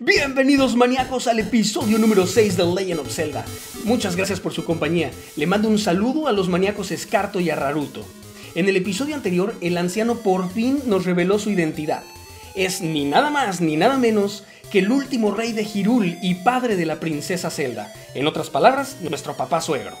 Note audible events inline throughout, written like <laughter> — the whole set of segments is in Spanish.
Bienvenidos maníacos al episodio número 6 de Legend of Zelda. Muchas gracias por su compañía. Le mando un saludo a los maníacos Escarto y a Raruto. En el episodio anterior, el anciano por fin nos reveló su identidad. Es ni nada más ni nada menos que el último rey de Hyrule y padre de la princesa Zelda. En otras palabras, nuestro papá suegro.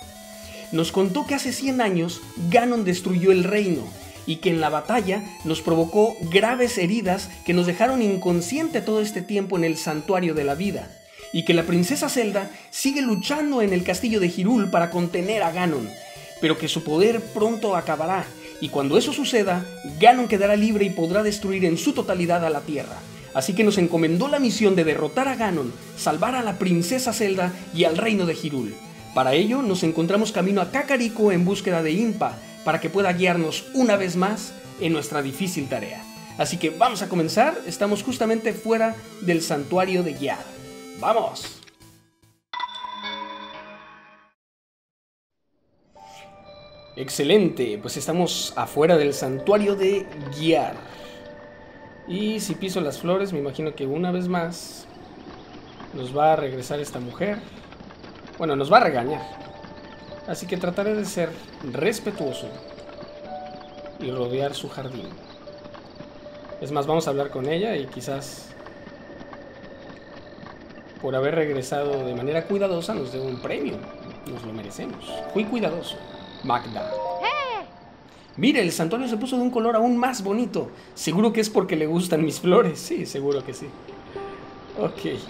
Nos contó que hace 100 años Ganon destruyó el reino y que en la batalla nos provocó graves heridas que nos dejaron inconsciente todo este tiempo en el santuario de la vida, y que la princesa Zelda sigue luchando en el castillo de Hyrule para contener a Ganon, pero que su poder pronto acabará, y cuando eso suceda, Ganon quedará libre y podrá destruir en su totalidad a la Tierra. Así que nos encomendó la misión de derrotar a Ganon, salvar a la princesa Zelda y al reino de Hyrule. Para ello nos encontramos camino a Kakariko en búsqueda de Impa, para que pueda guiarnos una vez más en nuestra difícil tarea. Así que vamos a comenzar, estamos justamente fuera del santuario de Gyar. ¡Vamos! Excelente, pues estamos afuera del santuario de Gyar. Y si piso las flores, me imagino que una vez más nos va a regresar esta mujer. Bueno, nos va a regañar. Así que trataré de ser respetuoso y rodear su jardín. Es más, vamos a hablar con ella y quizás por haber regresado de manera cuidadosa nos dé un premio. Nos lo merecemos. Fui cuidadoso. Magda. Mire, el santuario se puso de un color aún más bonito. Seguro que es porque le gustan mis flores. Sí, seguro que sí. Ok.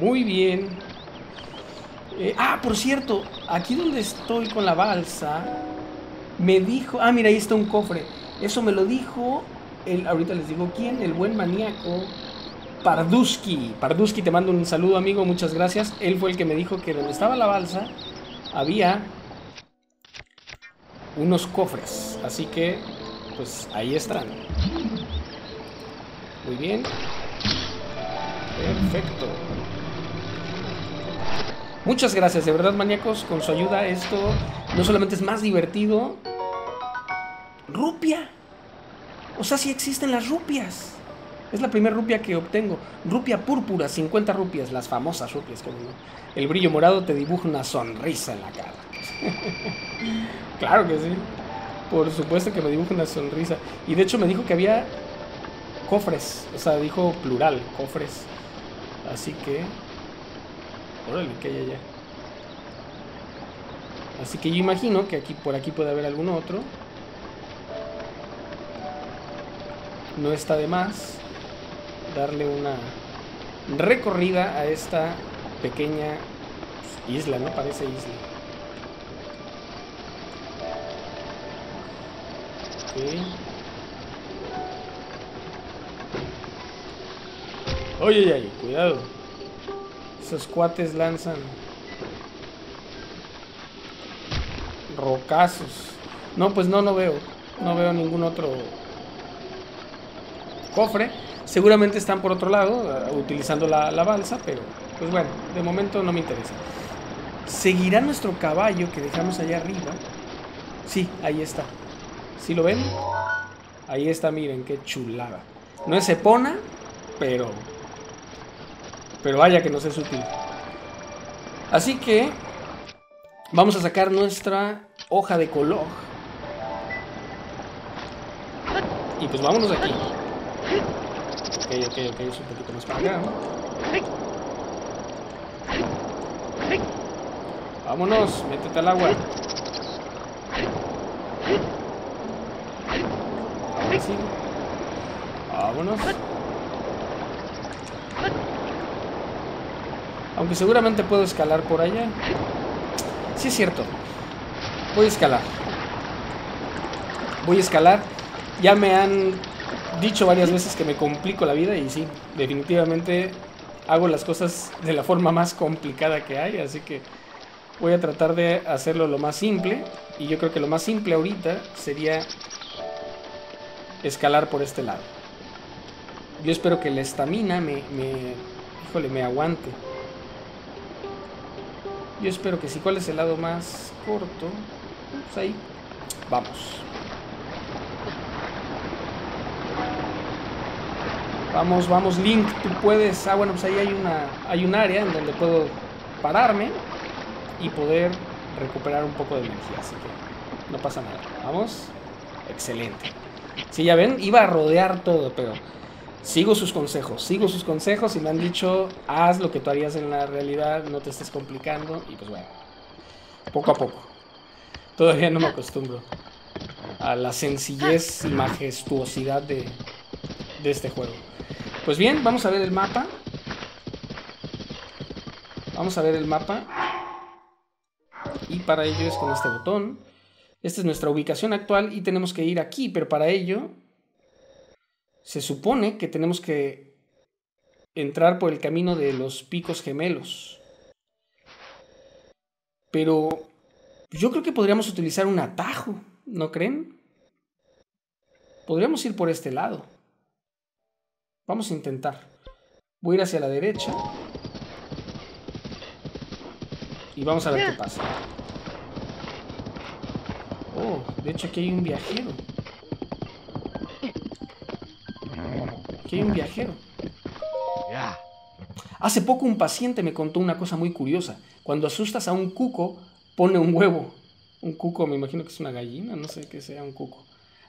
Muy bien. Eh, ah, por cierto, aquí donde estoy con la balsa, me dijo, ah, mira, ahí está un cofre. Eso me lo dijo, el, ahorita les digo quién, el buen maníaco Parduski. Parduski, te mando un saludo, amigo, muchas gracias. Él fue el que me dijo que donde estaba la balsa había unos cofres. Así que, pues ahí están. Muy bien. Perfecto. Muchas gracias, de verdad, maníacos. Con su ayuda, esto no solamente es más divertido. Rupia. O sea, sí existen las rupias. Es la primera rupia que obtengo. Rupia púrpura, 50 rupias, las famosas rupias. Como el brillo morado te dibuja una sonrisa en la cara. <laughs> claro que sí. Por supuesto que me dibuja una sonrisa. Y de hecho me dijo que había cofres. O sea, dijo plural, cofres. Así que Órale, que hay allá. Así que yo imagino que aquí por aquí puede haber algún otro. No está de más darle una recorrida a esta pequeña isla, ¿no? Parece isla. Ok. Oye, oye, cuidado. Esos cuates lanzan rocazos. No, pues no, no veo. No veo ningún otro cofre. Seguramente están por otro lado, eh, utilizando la, la balsa, pero pues bueno, de momento no me interesa. ¿Seguirá nuestro caballo que dejamos allá arriba? Sí, ahí está. ¿Sí lo ven? Ahí está, miren, qué chulada. No es Epona, pero pero vaya que nos es útil. Así que vamos a sacar nuestra hoja de color. Y pues vámonos aquí. Ok, ok, ok, un poquito más para acá. Vámonos, métete al agua. Ahora sí. Vámonos. Aunque seguramente puedo escalar por allá. Sí es cierto. Voy a escalar. Voy a escalar. Ya me han dicho varias veces que me complico la vida y sí, definitivamente hago las cosas de la forma más complicada que hay, así que voy a tratar de hacerlo lo más simple y yo creo que lo más simple ahorita sería escalar por este lado. Yo espero que la estamina me, me, híjole, me aguante. Yo espero que sí. ¿Cuál es el lado más corto? Pues ahí. Vamos. Vamos, vamos, Link, tú puedes. Ah, bueno, pues ahí hay una hay un área en donde puedo pararme y poder recuperar un poco de energía, así que no pasa nada. Vamos. Excelente. Si ya ven, iba a rodear todo, pero sigo sus consejos, sigo sus consejos y me han dicho, haz lo que tú harías en la realidad, no te estés complicando y pues bueno, poco a poco. Todavía no me acostumbro a la sencillez y majestuosidad de, de este juego. Pues bien, vamos a ver el mapa. Vamos a ver el mapa. Y para ello es con este botón. Esta es nuestra ubicación actual y tenemos que ir aquí, pero para ello se supone que tenemos que entrar por el camino de los picos gemelos. Pero yo creo que podríamos utilizar un atajo, ¿no creen? Podríamos ir por este lado. Vamos a intentar. Voy a ir hacia la derecha. Y vamos a ver qué pasa. Oh, de hecho aquí hay un viajero. Aquí hay un viajero. Hace poco un paciente me contó una cosa muy curiosa. Cuando asustas a un cuco, pone un huevo. Un cuco, me imagino que es una gallina, no sé qué sea un cuco.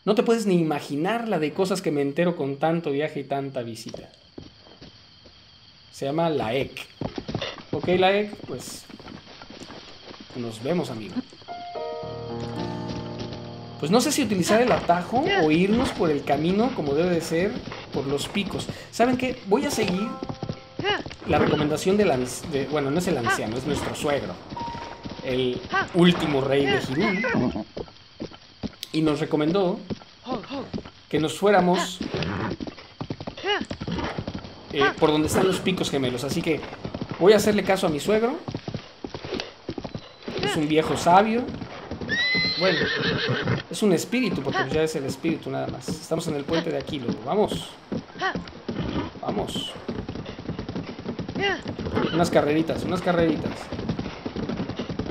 No te puedes ni imaginar la de cosas que me entero con tanto viaje y tanta visita. Se llama la EC. Ok, la EC, pues nos vemos, amigo. Pues no sé si utilizar el atajo o irnos por el camino como debe de ser por los picos. ¿Saben qué? Voy a seguir la recomendación del de, bueno, no es el anciano, es nuestro suegro. El último rey de Hirul. Y nos recomendó que nos fuéramos eh, por donde están los picos gemelos. Así que voy a hacerle caso a mi suegro. Es un viejo sabio. Bueno, es un espíritu, porque ya es el espíritu nada más. Estamos en el puente de aquí, luego. Vamos. Vamos. Unas carreritas, unas carreritas.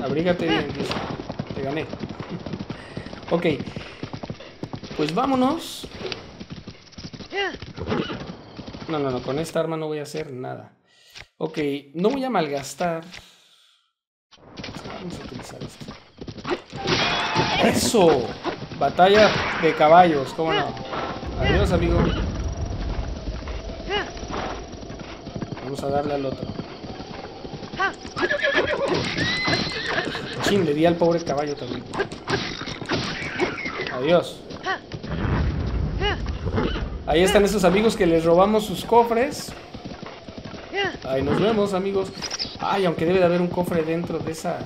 Abrígate bien, Te gané. Ok. Pues vámonos. No, no, no. Con esta arma no voy a hacer nada. Ok. No voy a malgastar. Vamos a utilizar esto. ¡Eso! Batalla de caballos, ¿cómo no? Adiós, amigo. Vamos a darle al otro. Chin, le di al pobre caballo también. Adiós. Ahí están esos amigos que les robamos sus cofres. Ahí nos vemos, amigos. Ay, aunque debe de haber un cofre dentro de esa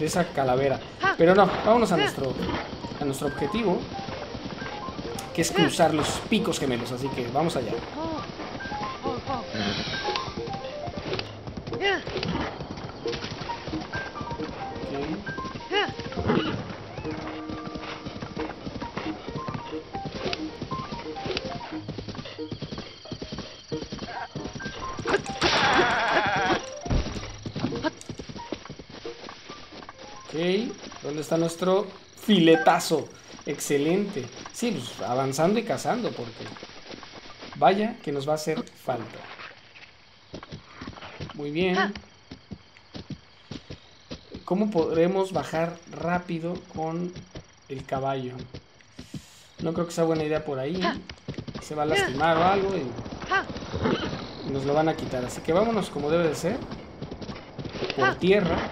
de esa calavera. Pero no, vámonos a nuestro, a nuestro objetivo, que es cruzar los picos gemelos, así que vamos allá. ¿Dónde está nuestro filetazo? Excelente. Sí, pues avanzando y cazando, porque vaya que nos va a hacer falta. Muy bien. ¿Cómo podremos bajar rápido con el caballo? No creo que sea buena idea por ahí. Se va a lastimar o algo y, y nos lo van a quitar. Así que vámonos como debe de ser. Por tierra.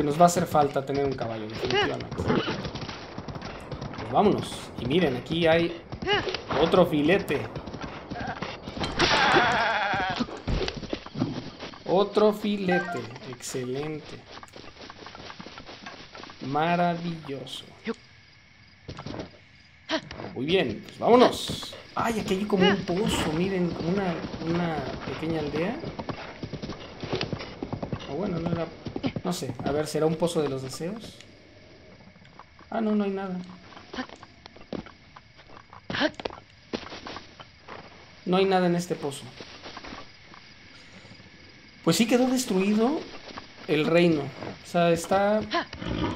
Porque nos va a hacer falta tener un caballo, definitivamente. Pues vámonos. Y miren, aquí hay otro filete. Otro filete. Excelente. Maravilloso. Muy bien, pues vámonos. Ay, aquí hay como un pozo, miren, como una, una pequeña aldea. O bueno, no era no sé, a ver, ¿será un pozo de los deseos? Ah, no, no hay nada. No hay nada en este pozo. Pues sí quedó destruido el reino. O sea, está,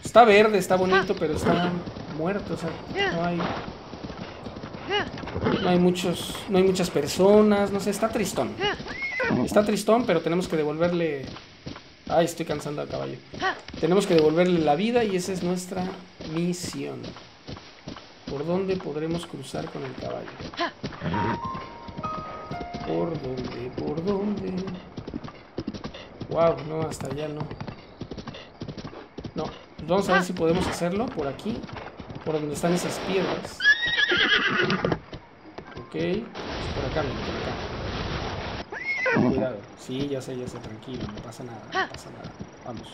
está verde, está bonito, pero está muerto. O sea, no hay, No hay muchos, no hay muchas personas, no sé, está tristón. Está tristón, pero tenemos que devolverle... Ay, estoy cansando al caballo. Tenemos que devolverle la vida y esa es nuestra misión. ¿Por dónde podremos cruzar con el caballo? ¿Por dónde? ¿Por dónde? Wow, no, hasta allá no. No, vamos a ver si podemos hacerlo por aquí. Por donde están esas piedras. Ok, pues por acá, acá. Cuidado. Sí, ya sé, ya sé, tranquilo, no pasa nada, no pasa nada. Vamos.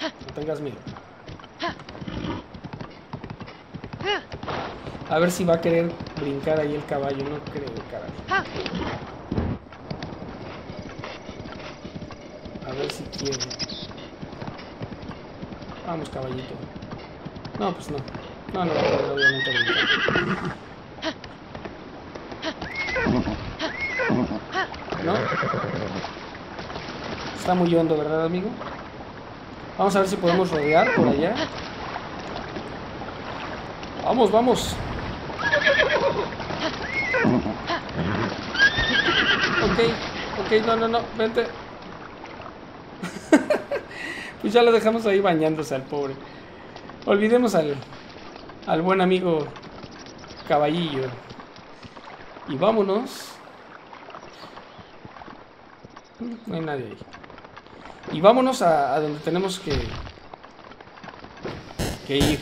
No tengas miedo. A ver si va a querer brincar ahí el caballo, no creo, caray. A ver si quiere. Vamos, caballito. No, pues no. No, no va a poder obviamente brincar. Está muy hondo, ¿verdad, amigo? Vamos a ver si podemos rodear por allá. Vamos, vamos. Ok, ok, no, no, no, vente. <laughs> pues ya lo dejamos ahí bañándose al pobre. Olvidemos al, al buen amigo caballillo. Y vámonos. No hay nadie ahí. Y vámonos a, donde tenemos que, que ir.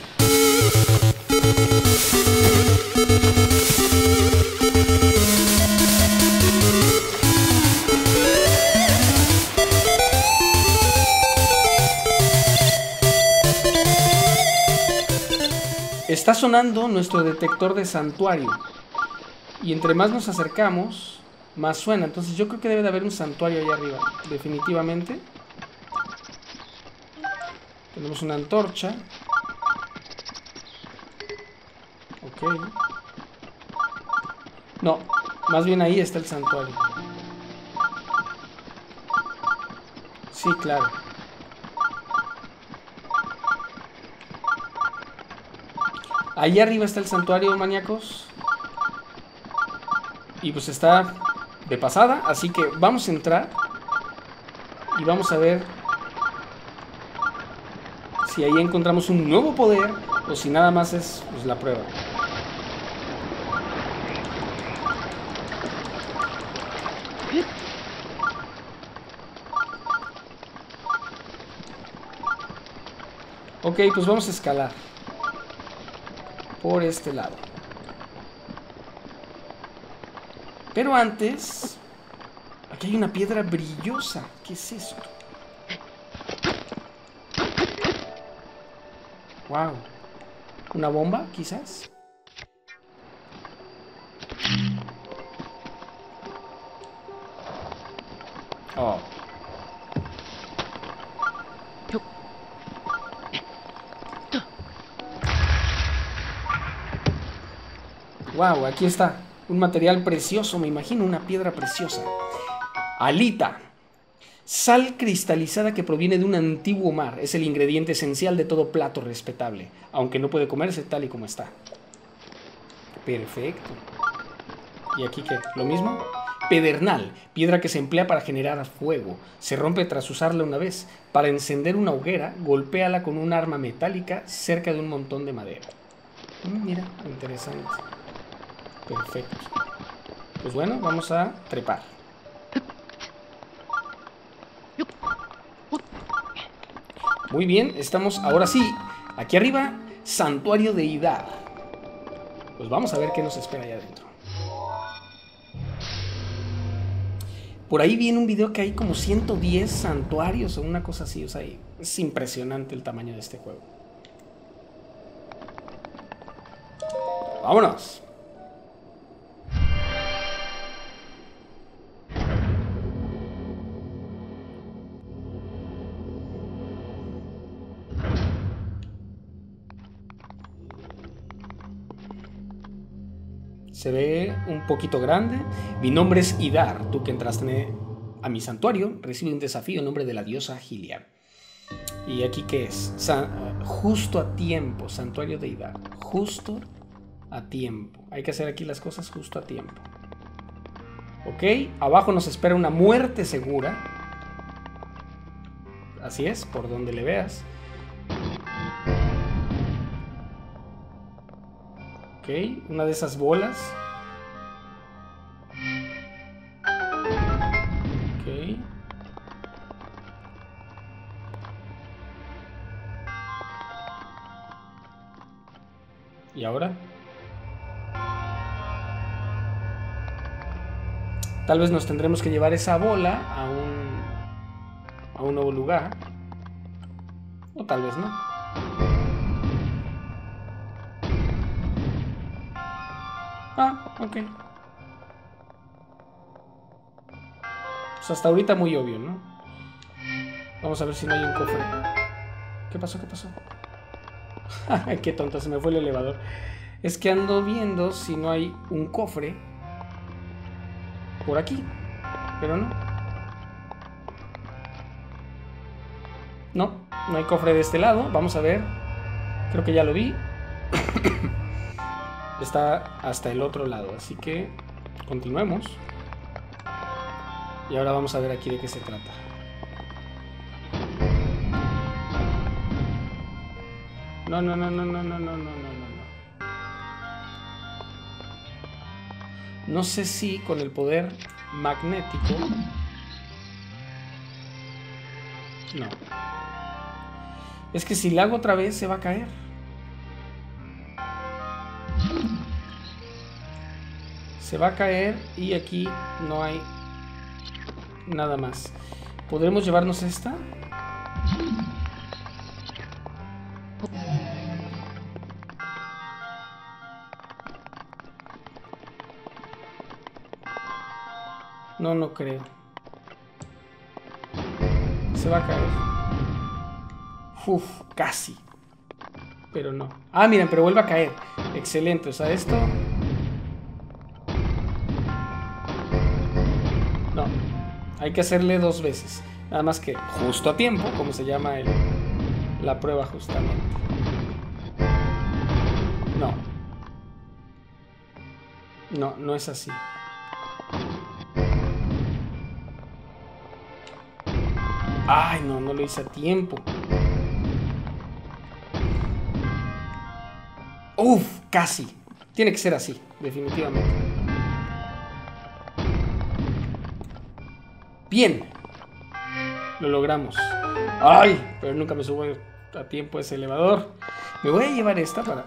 Está sonando nuestro detector de santuario. Y entre más nos acercamos, más suena. Entonces yo creo que debe de haber un santuario ahí arriba. Definitivamente. Tenemos una antorcha. Ok. No, más bien ahí está el santuario. Sí, claro. Ahí arriba está el santuario, maníacos. Y pues está de pasada, así que vamos a entrar. Y vamos a ver si ahí encontramos un nuevo poder o si nada más es pues, la prueba. Ok, pues vamos a escalar por este lado. Pero antes, aquí hay una piedra brillosa. ¿Qué es esto? Wow. ¿Una bomba, quizás? Oh. Wow, aquí está. Un material precioso, me imagino, una piedra preciosa. Alita. Sal cristalizada que proviene de un antiguo mar. Es el ingrediente esencial de todo plato respetable, aunque no puede comerse tal y como está. Perfecto. ¿Y aquí qué? ¿Lo mismo? Pedernal, piedra que se emplea para generar fuego. Se rompe tras usarla una vez. Para encender una hoguera, golpéala con un arma metálica cerca de un montón de madera. Mm, mira, interesante. Perfecto. Pues bueno, vamos a trepar. Muy bien, estamos ahora sí, aquí arriba, Santuario de Idar. Pues vamos a ver qué nos espera allá adentro. Por ahí viene un video que hay como 110 santuarios o una cosa así. O sea, es impresionante el tamaño de este juego. Vámonos. Se ve un poquito grande. Mi nombre es Idar. Tú que entraste a mi santuario, recibe un desafío en nombre de la diosa Gilia. ¿Y aquí qué es? justo a tiempo, santuario de Idar. Justo a tiempo. Hay que hacer aquí las cosas justo a tiempo. Ok, abajo nos espera una muerte segura. Así es, por donde le veas. Ok, una de esas bolas. Ok. ¿Y ahora? Tal vez nos tendremos que llevar esa bola a un, a un nuevo lugar. O tal vez no. Ok. Pues hasta ahorita muy obvio, ¿no? Vamos a ver si no hay un cofre. ¿Qué pasó? ¿Qué pasó? <laughs> Qué tonta, se me fue el elevador. Es que ando viendo si no hay un cofre por aquí. Pero no. No, no hay cofre de este lado. Vamos a ver. Creo que ya lo vi. Está hasta el otro lado. Así que continuemos. Y ahora vamos a ver aquí de qué se trata. No, no, no, no, no, no, no, no, no, no. Sé si con el poder magnético... No. Es que si la hago otra vez se va a caer. Se va a caer y aquí no hay nada más. ¿Podremos llevarnos esta? No, no creo. Se va a caer. Uf, casi. Pero no. Ah, miren, pero vuelve a caer. Excelente. O sea, esto... Hay que hacerle dos veces. Nada más que justo a tiempo, como se llama el, la prueba justamente. No. No, no es así. Ay, no, no lo hice a tiempo. Uf, casi. Tiene que ser así, definitivamente. Bien. Lo logramos. Ay, pero nunca me subo a tiempo ese elevador. Me voy a llevar esta para...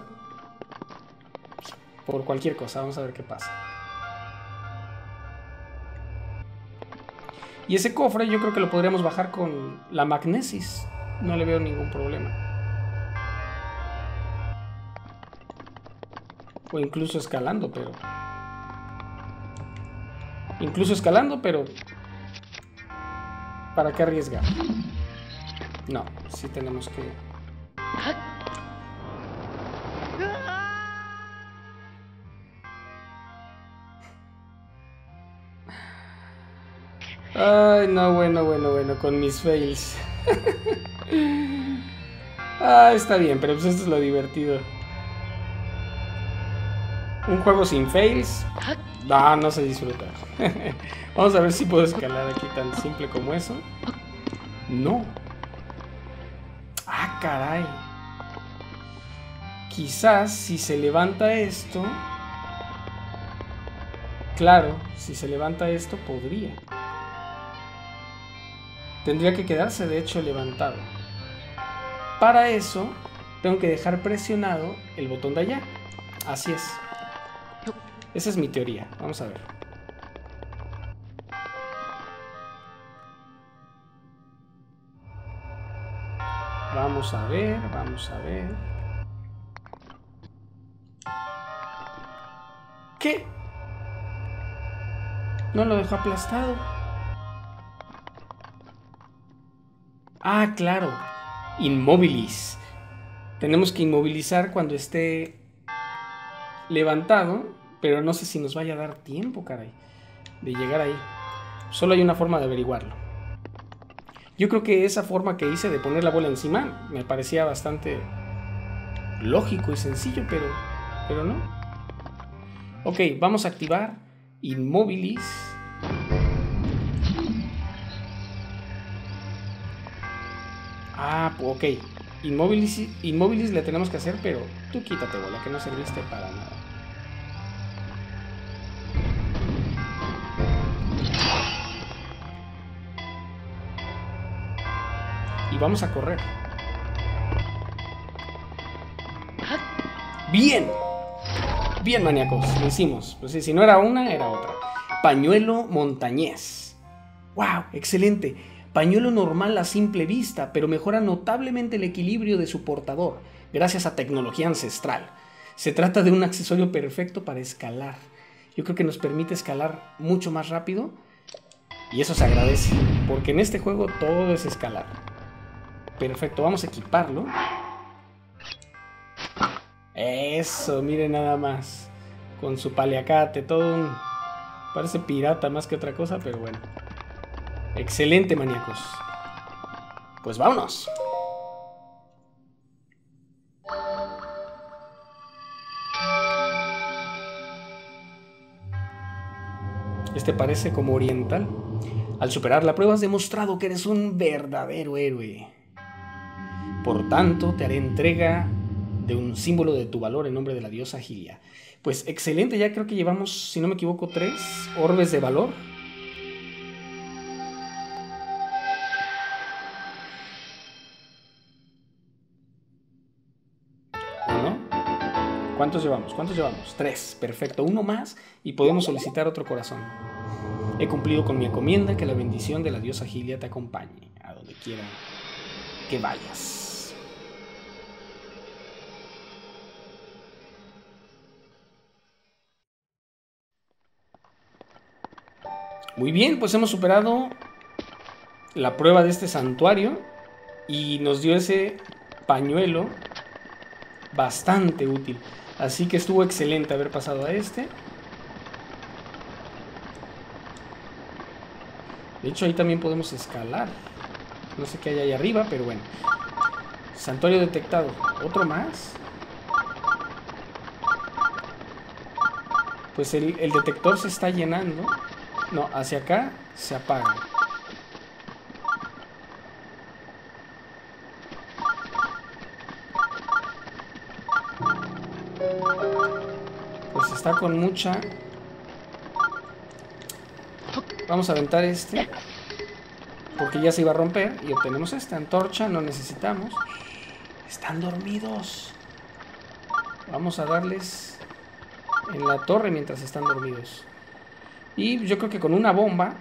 Por cualquier cosa, vamos a ver qué pasa. Y ese cofre yo creo que lo podríamos bajar con la magnesis. No le veo ningún problema. O incluso escalando, pero... Incluso escalando, pero... ¿Para qué arriesgar? No, sí tenemos que... Ay, no, bueno, bueno, bueno, con mis fails. <laughs> ah, está bien, pero pues esto es lo divertido. Un juego sin fails. No, no se disfruta. <laughs> Vamos a ver si puedo escalar aquí tan simple como eso. No. Ah, caray. Quizás si se levanta esto... Claro, si se levanta esto podría. Tendría que quedarse de hecho levantado. Para eso, tengo que dejar presionado el botón de allá. Así es. Esa es mi teoría. Vamos a ver. Vamos a ver, vamos a ver. ¿Qué? No lo dejó aplastado. Ah, claro. Inmovilis. Tenemos que inmovilizar cuando esté levantado, pero no sé si nos vaya a dar tiempo, caray, de llegar ahí. Solo hay una forma de averiguarlo. Yo creo que esa forma que hice de poner la bola encima me parecía bastante lógico y sencillo, pero, pero no. Ok, vamos a activar Inmobilis. Ah, ok. Inmobilis, Inmobilis le tenemos que hacer, pero tú quítate, bola, que no serviste para nada. Vamos a correr. Bien. Bien, maníacos. Lo hicimos. Pues sí, si no era una, era otra. Pañuelo montañés. ¡Wow! Excelente. Pañuelo normal a simple vista, pero mejora notablemente el equilibrio de su portador, gracias a tecnología ancestral. Se trata de un accesorio perfecto para escalar. Yo creo que nos permite escalar mucho más rápido y eso se agradece, porque en este juego todo es escalar. Perfecto, vamos a equiparlo. Eso, miren nada más. Con su paliacate, todo un... Parece pirata más que otra cosa, pero bueno. Excelente, maníacos. Pues vámonos. Este parece como oriental. Al superar la prueba has demostrado que eres un verdadero héroe. Por tanto, te haré entrega de un símbolo de tu valor en nombre de la diosa Gilia. Pues excelente, ya creo que llevamos, si no me equivoco, tres orbes de valor. ¿Cuántos llevamos? ¿Cuántos llevamos? Tres. Perfecto. Uno más y podemos solicitar otro corazón. He cumplido con mi encomienda, que la bendición de la diosa Gilia te acompañe a donde quiera que vayas. Muy bien, pues hemos superado la prueba de este santuario y nos dio ese pañuelo bastante útil. Así que estuvo excelente haber pasado a este. De hecho, ahí también podemos escalar. No sé qué hay ahí arriba, pero bueno. Santuario detectado. ¿Otro más? Pues el, el detector se está llenando. No, hacia acá se apaga. está con mucha... Vamos a aventar este. Porque ya se iba a romper. Y obtenemos esta antorcha. No necesitamos. Están dormidos. Vamos a darles en la torre mientras están dormidos. Y yo creo que con una bomba,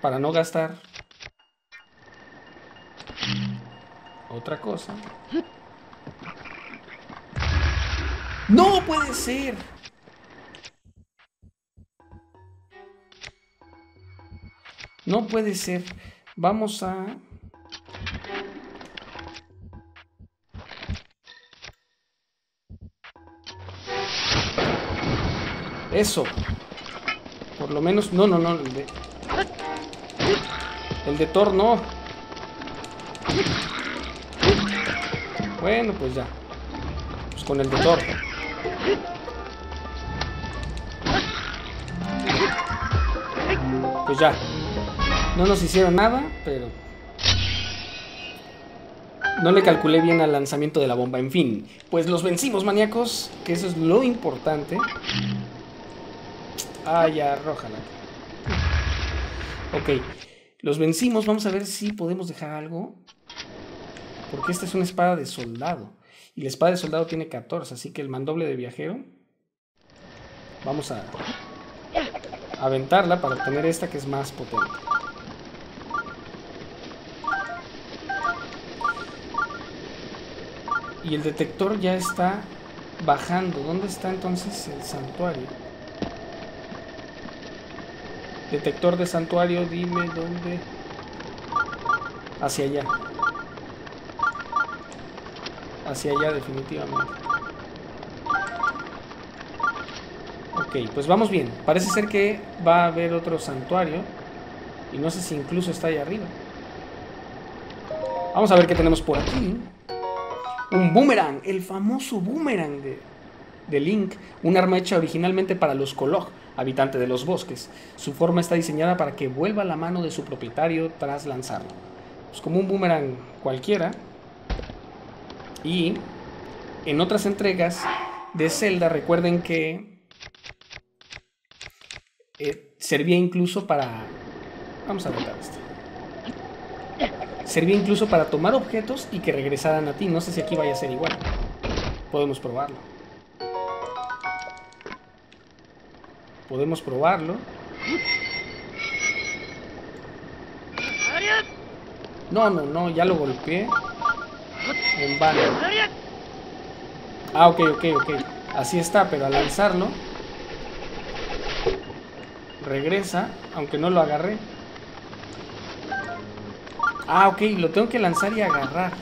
para no gastar otra cosa. ¡No puede ser! No puede ser. Vamos a... Eso. Lo menos... No, no, no. El de, el de Thor no. Bueno, pues ya. Pues con el de Thor. Pues ya. No nos hicieron nada, pero... No le calculé bien al lanzamiento de la bomba. En fin, pues los vencimos, maníacos, que eso es lo importante. Ah, ya, arrójala. Ok, los vencimos. Vamos a ver si podemos dejar algo. Porque esta es una espada de soldado. Y la espada de soldado tiene 14, así que el mandoble de viajero... Vamos a aventarla para obtener esta que es más potente. Y el detector ya está bajando. ¿Dónde está entonces el santuario? Detector de santuario, dime dónde. Hacia allá. Hacia allá definitivamente. Ok, pues vamos bien. Parece ser que va a haber otro santuario. Y no sé si incluso está ahí arriba. Vamos a ver qué tenemos por aquí. Un boomerang, el famoso boomerang de, de Link, un arma hecha originalmente para los Kolog, habitante de los bosques. Su forma está diseñada para que vuelva la mano de su propietario tras lanzarlo. Es como un boomerang cualquiera. Y en otras entregas de Zelda, recuerden que eh, servía incluso para... Vamos a anotar esto. Servía incluso para tomar objetos y que regresaran a ti. No sé si aquí vaya a ser igual. Podemos probarlo. Podemos probarlo. No, no, no, ya lo golpeé. En vano. Ah, ok, ok, ok. Así está, pero al lanzarlo... Regresa, aunque no lo agarré. Ah, ok, lo tengo que lanzar y agarrar.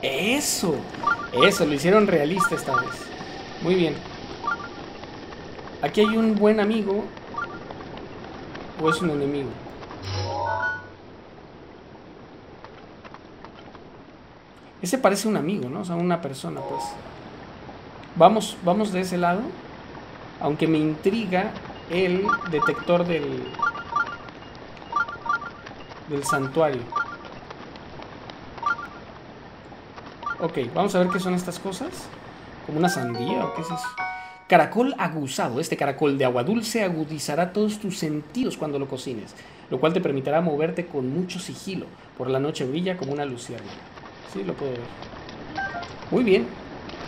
Eso. Eso, lo hicieron realista esta vez. Muy bien. Aquí hay un buen amigo. ¿O es un enemigo? Ese parece un amigo, ¿no? O sea, una persona, pues. Vamos, vamos de ese lado. Aunque me intriga el detector del, del santuario. Ok, vamos a ver qué son estas cosas. ¿Como una sandía o qué es eso? Caracol aguzado. Este caracol de agua dulce agudizará todos tus sentidos cuando lo cocines, lo cual te permitirá moverte con mucho sigilo. Por la noche brilla como una lucierna. Sí, lo puedo ver. Muy bien.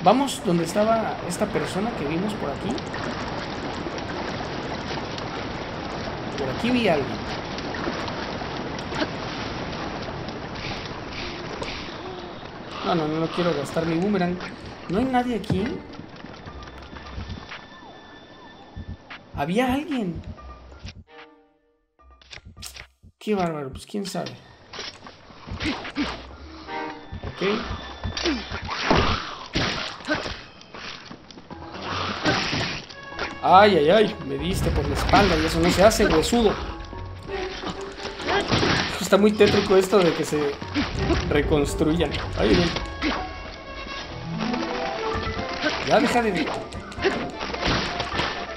Vamos donde estaba esta persona que vimos por aquí. Por aquí vi a alguien. No, no, no quiero gastar mi boomerang. ¿No hay nadie aquí? Había alguien. Qué bárbaro, pues quién sabe. Ok. Ay, ay, ay, me diste por la espalda y eso no se hace, huesudo. Está muy tétrico esto de que se reconstruyan. Ay, Ya deja de...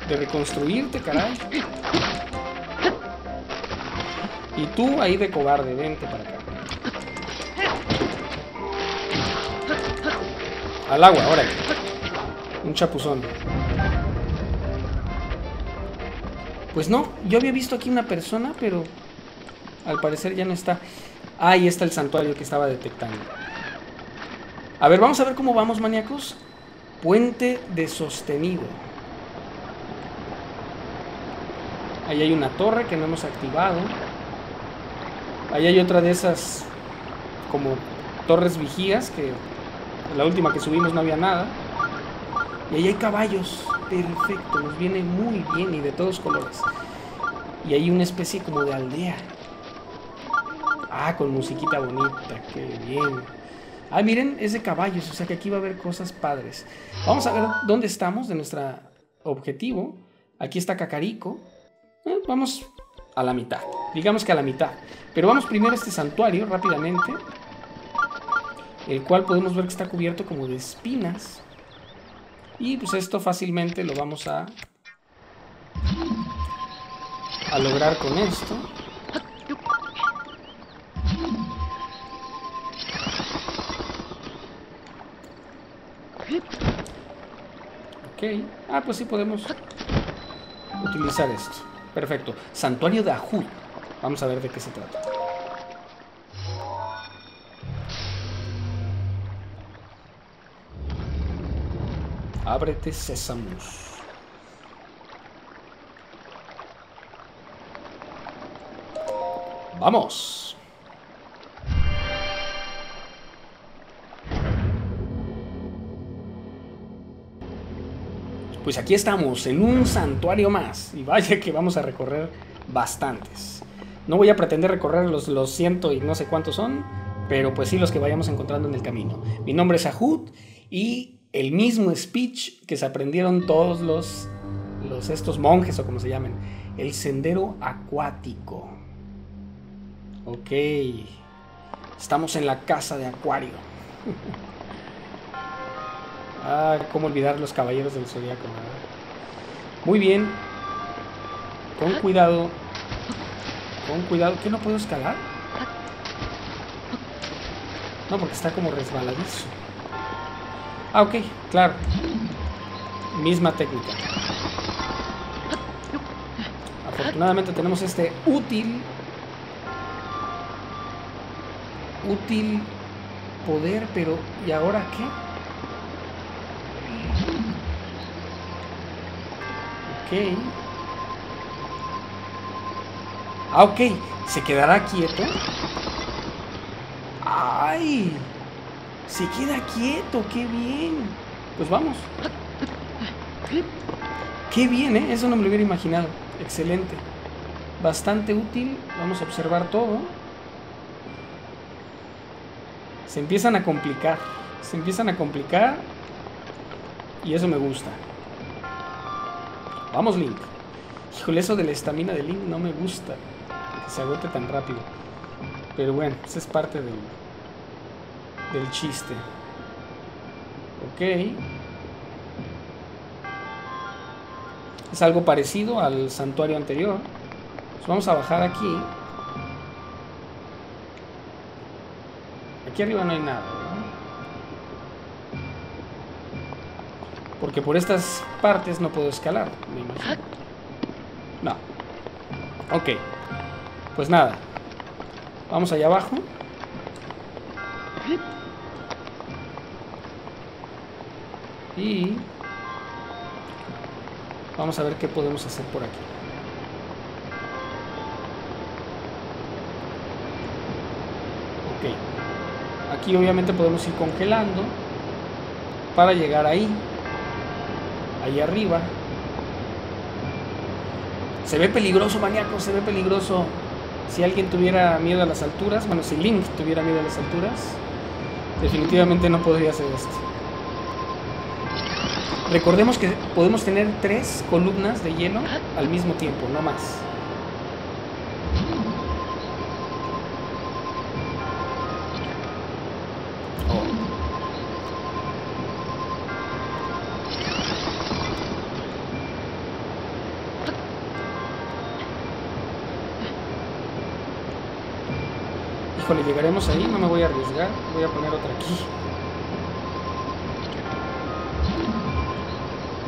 De reconstruirte, caray. Y tú ahí de cobarde, vente para acá. Al agua, ahora. Un chapuzón. Pues no, yo había visto aquí una persona, pero al parecer ya no está. Ahí está el santuario que estaba detectando. A ver, vamos a ver cómo vamos, maníacos. Puente de sostenido. Ahí hay una torre que no hemos activado. Ahí hay otra de esas como torres vigías que la última que subimos no había nada. Y ahí hay caballos. Perfecto, nos viene muy bien y de todos colores. Y hay una especie como de aldea. Ah, con musiquita bonita, qué bien. Ah, miren, es de caballos, o sea que aquí va a haber cosas padres. Vamos a ver dónde estamos de nuestro objetivo. Aquí está Cacarico. Eh, vamos a la mitad, digamos que a la mitad. Pero vamos primero a este santuario rápidamente. El cual podemos ver que está cubierto como de espinas. Y pues esto fácilmente lo vamos a, a lograr con esto. Ok. Ah, pues sí podemos utilizar esto. Perfecto. Santuario de Ajú. Vamos a ver de qué se trata. Ábrete, sésamos. Vamos. Pues aquí estamos, en un santuario más. Y vaya que vamos a recorrer bastantes. No voy a pretender recorrer los, los ciento y no sé cuántos son, pero pues sí los que vayamos encontrando en el camino. Mi nombre es Ahud y el mismo speech que se aprendieron todos los, los estos monjes o como se llamen. El sendero acuático. Ok. Estamos en la casa de Acuario. <laughs> Ah, cómo olvidar los caballeros del zodiaco. Muy bien. Con cuidado. Con cuidado. ¿Qué no puedo escalar? No, porque está como resbaladizo. Ah, ok, claro. Misma técnica. Afortunadamente tenemos este útil. Útil poder, pero ¿y ahora qué? Ok. Ah. ¿Se quedará quieto? ¡Ay! Se queda quieto, qué bien. Pues vamos. Qué bien, ¿eh? Eso no me lo hubiera imaginado. Excelente. Bastante útil. Vamos a observar todo. Se empiezan a complicar. Se empiezan a complicar. Y eso me gusta. Vamos, Link. Híjole, eso de la estamina de Link no me gusta. Que se agote tan rápido. Pero bueno, esa es parte del, del chiste. Ok. Es algo parecido al santuario anterior. vamos a bajar aquí. Aquí arriba no hay nada, Porque por estas partes no puedo escalar, me imagino. No. Ok. Pues nada. Vamos allá abajo. Y vamos a ver qué podemos hacer por aquí. Ok. Aquí obviamente podemos ir congelando para llegar ahí. Ahí arriba. Se ve peligroso, maníaco, se ve peligroso. Si alguien tuviera miedo a las alturas, bueno, si Link tuviera miedo a las alturas, definitivamente no podría hacer esto. Recordemos que podemos tener tres columnas de hielo al mismo tiempo, no más. Llegaremos ahí, no me voy a arriesgar. Voy a poner otra aquí.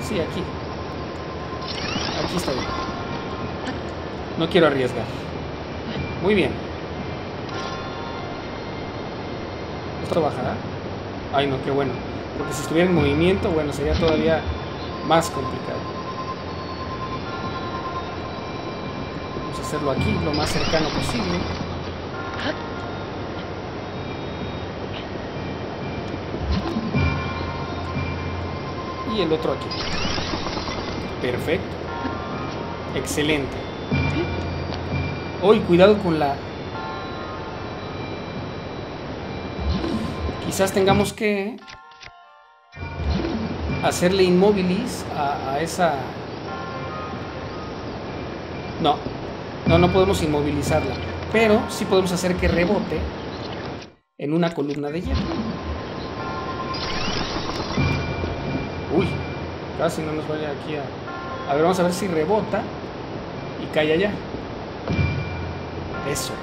Sí, aquí. Aquí está bien. No quiero arriesgar. Muy bien. ¿Esto bajará? Ay, no, qué bueno. Porque si estuviera en movimiento, bueno, sería todavía más complicado. Vamos a hacerlo aquí, lo más cercano posible. El otro aquí. Perfecto. Excelente. Hoy, cuidado con la... Quizás tengamos que hacerle inmóvilis a, a esa... No, no, no podemos inmovilizarla. Pero sí podemos hacer que rebote en una columna de hielo. Casi no nos vaya aquí a... A ver, vamos a ver si rebota y cae allá. Eso.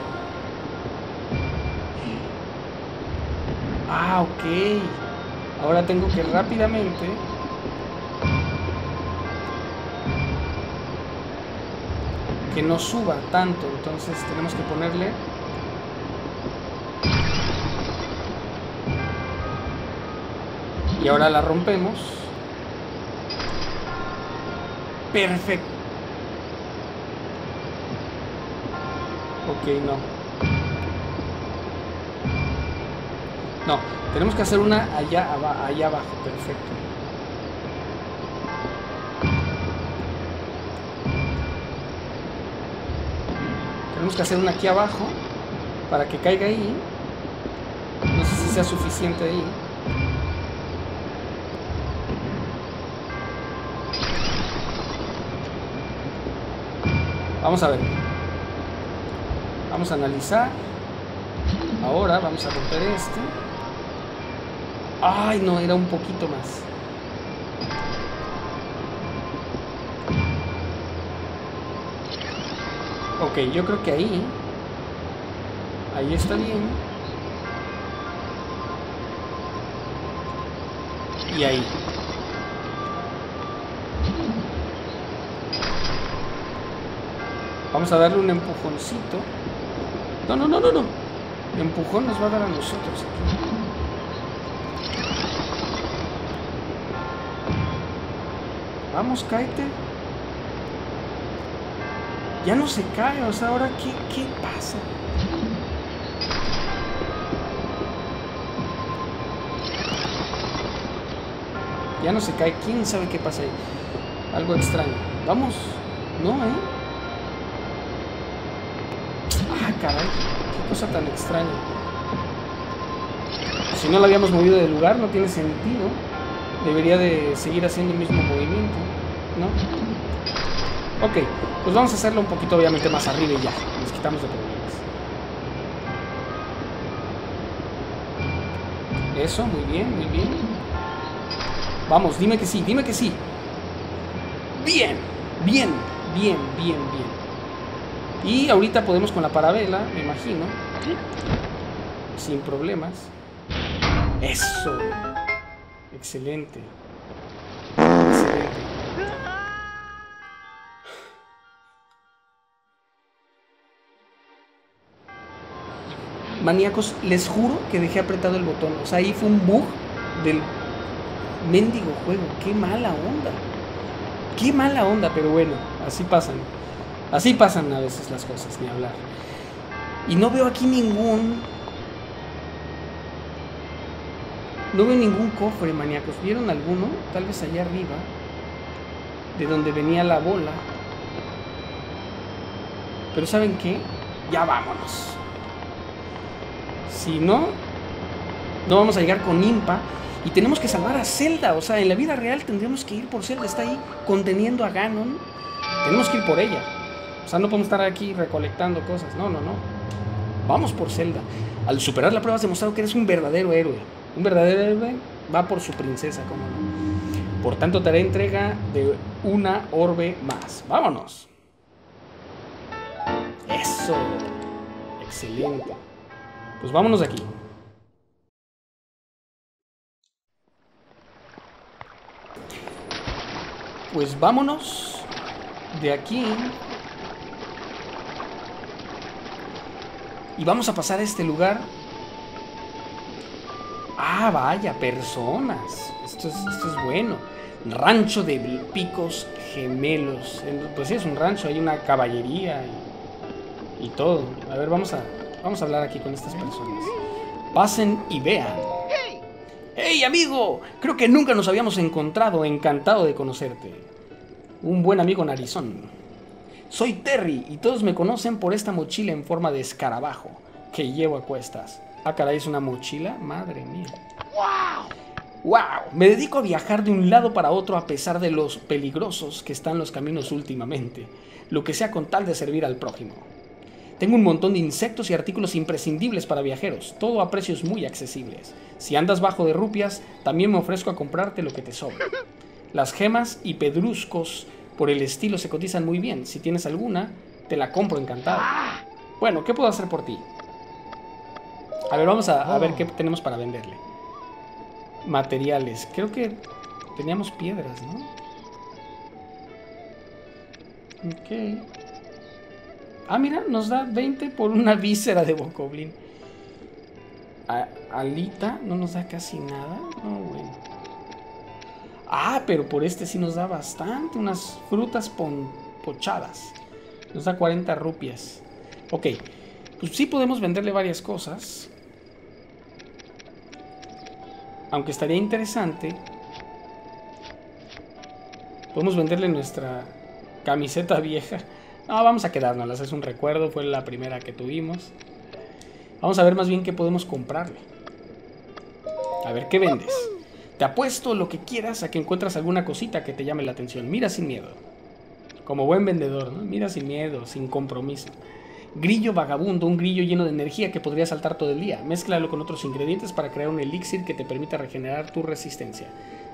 Ah, ok. Ahora tengo que rápidamente... Que no suba tanto. Entonces tenemos que ponerle... Y ahora la rompemos. Perfecto. Ok, no. No, tenemos que hacer una allá, allá abajo. Perfecto. Tenemos que hacer una aquí abajo para que caiga ahí. No sé si sea suficiente ahí. Vamos a ver. Vamos a analizar. Ahora vamos a romper este. Ay, no, era un poquito más. Ok, yo creo que ahí. Ahí está bien. Y ahí. Vamos a darle un empujoncito. No, no, no, no, no. El empujón nos va a dar a nosotros aquí. Vamos, cáete. Ya no se cae, o sea, ahora qué, qué pasa. Ya no se cae, quién sabe qué pasa ahí. Algo extraño. Vamos, no, ¿eh? Caray, qué cosa tan extraña. Si no lo habíamos movido del lugar, no tiene sentido. Debería de seguir haciendo el mismo movimiento, ¿no? Ok, pues vamos a hacerlo un poquito obviamente más arriba y ya. Nos quitamos de problemas. Eso, muy bien, muy bien. Vamos, dime que sí, dime que sí. Bien, bien, bien, bien, bien. Y ahorita podemos con la parabela, me imagino. Sin problemas. Eso. Excelente. Excelente. Maníacos, les juro que dejé apretado el botón. O sea, ahí fue un bug del mendigo juego. Qué mala onda. Qué mala onda, pero bueno, así pasan. Así pasan a veces las cosas, ni hablar. Y no veo aquí ningún... No veo ningún cofre, maníacos. ¿Vieron alguno? Tal vez allá arriba. De donde venía la bola. Pero ¿saben qué? Ya vámonos. Si no, no vamos a llegar con Impa. Y tenemos que salvar a Zelda. O sea, en la vida real tendríamos que ir por Zelda. Está ahí conteniendo a Ganon. Tenemos que ir por ella. O sea, no podemos estar aquí recolectando cosas. No, no, no. Vamos por Zelda. Al superar la prueba has demostrado que eres un verdadero héroe. Un verdadero héroe va por su princesa, como no. Por tanto, te haré entrega de una orbe más. Vámonos. Eso. Excelente. Pues vámonos de aquí. Pues vámonos de aquí. Y vamos a pasar a este lugar. Ah, vaya, personas. Esto es, esto es bueno. Rancho de picos gemelos. Pues sí, es un rancho, hay una caballería y, y todo. A ver, vamos a, vamos a hablar aquí con estas personas. Pasen y vean. ¡Hey, amigo! Creo que nunca nos habíamos encontrado. Encantado de conocerte. Un buen amigo narizón. Soy Terry y todos me conocen por esta mochila en forma de escarabajo que llevo a cuestas. Ah, caray, es una mochila. Madre mía. ¡Wow! ¡Wow! Me dedico a viajar de un lado para otro a pesar de los peligrosos que están los caminos últimamente. Lo que sea con tal de servir al prójimo. Tengo un montón de insectos y artículos imprescindibles para viajeros, todo a precios muy accesibles. Si andas bajo de rupias, también me ofrezco a comprarte lo que te sobra. Las gemas y pedruscos por el estilo se cotizan muy bien. Si tienes alguna, te la compro encantado. Bueno, ¿qué puedo hacer por ti? A ver, vamos a, ver qué tenemos para venderle. Materiales. Creo que teníamos piedras, ¿no? Ok. Ah, mira, nos da 20 por una <laughs> víscera de bocoblin. Alita no nos da casi nada. No, bueno. Ah, pero por este sí nos da bastante. Unas frutas pochadas. Nos da 40 rupias. Ok. Pues sí podemos venderle varias cosas. Aunque estaría interesante. Podemos venderle nuestra camiseta <laughs> vieja. No, vamos a quedárnoslas, es un recuerdo, fue la primera que tuvimos. Vamos a ver más bien qué podemos comprarle. A ver, ¿qué vendes? Te apuesto lo que quieras a que encuentras alguna cosita que te llame la atención. Mira sin miedo. Como buen vendedor, ¿no? Mira sin miedo, sin compromiso. Grillo vagabundo, un grillo lleno de energía que podría saltar todo el día. Mézclalo con otros ingredientes para crear un elixir que te permita regenerar tu resistencia.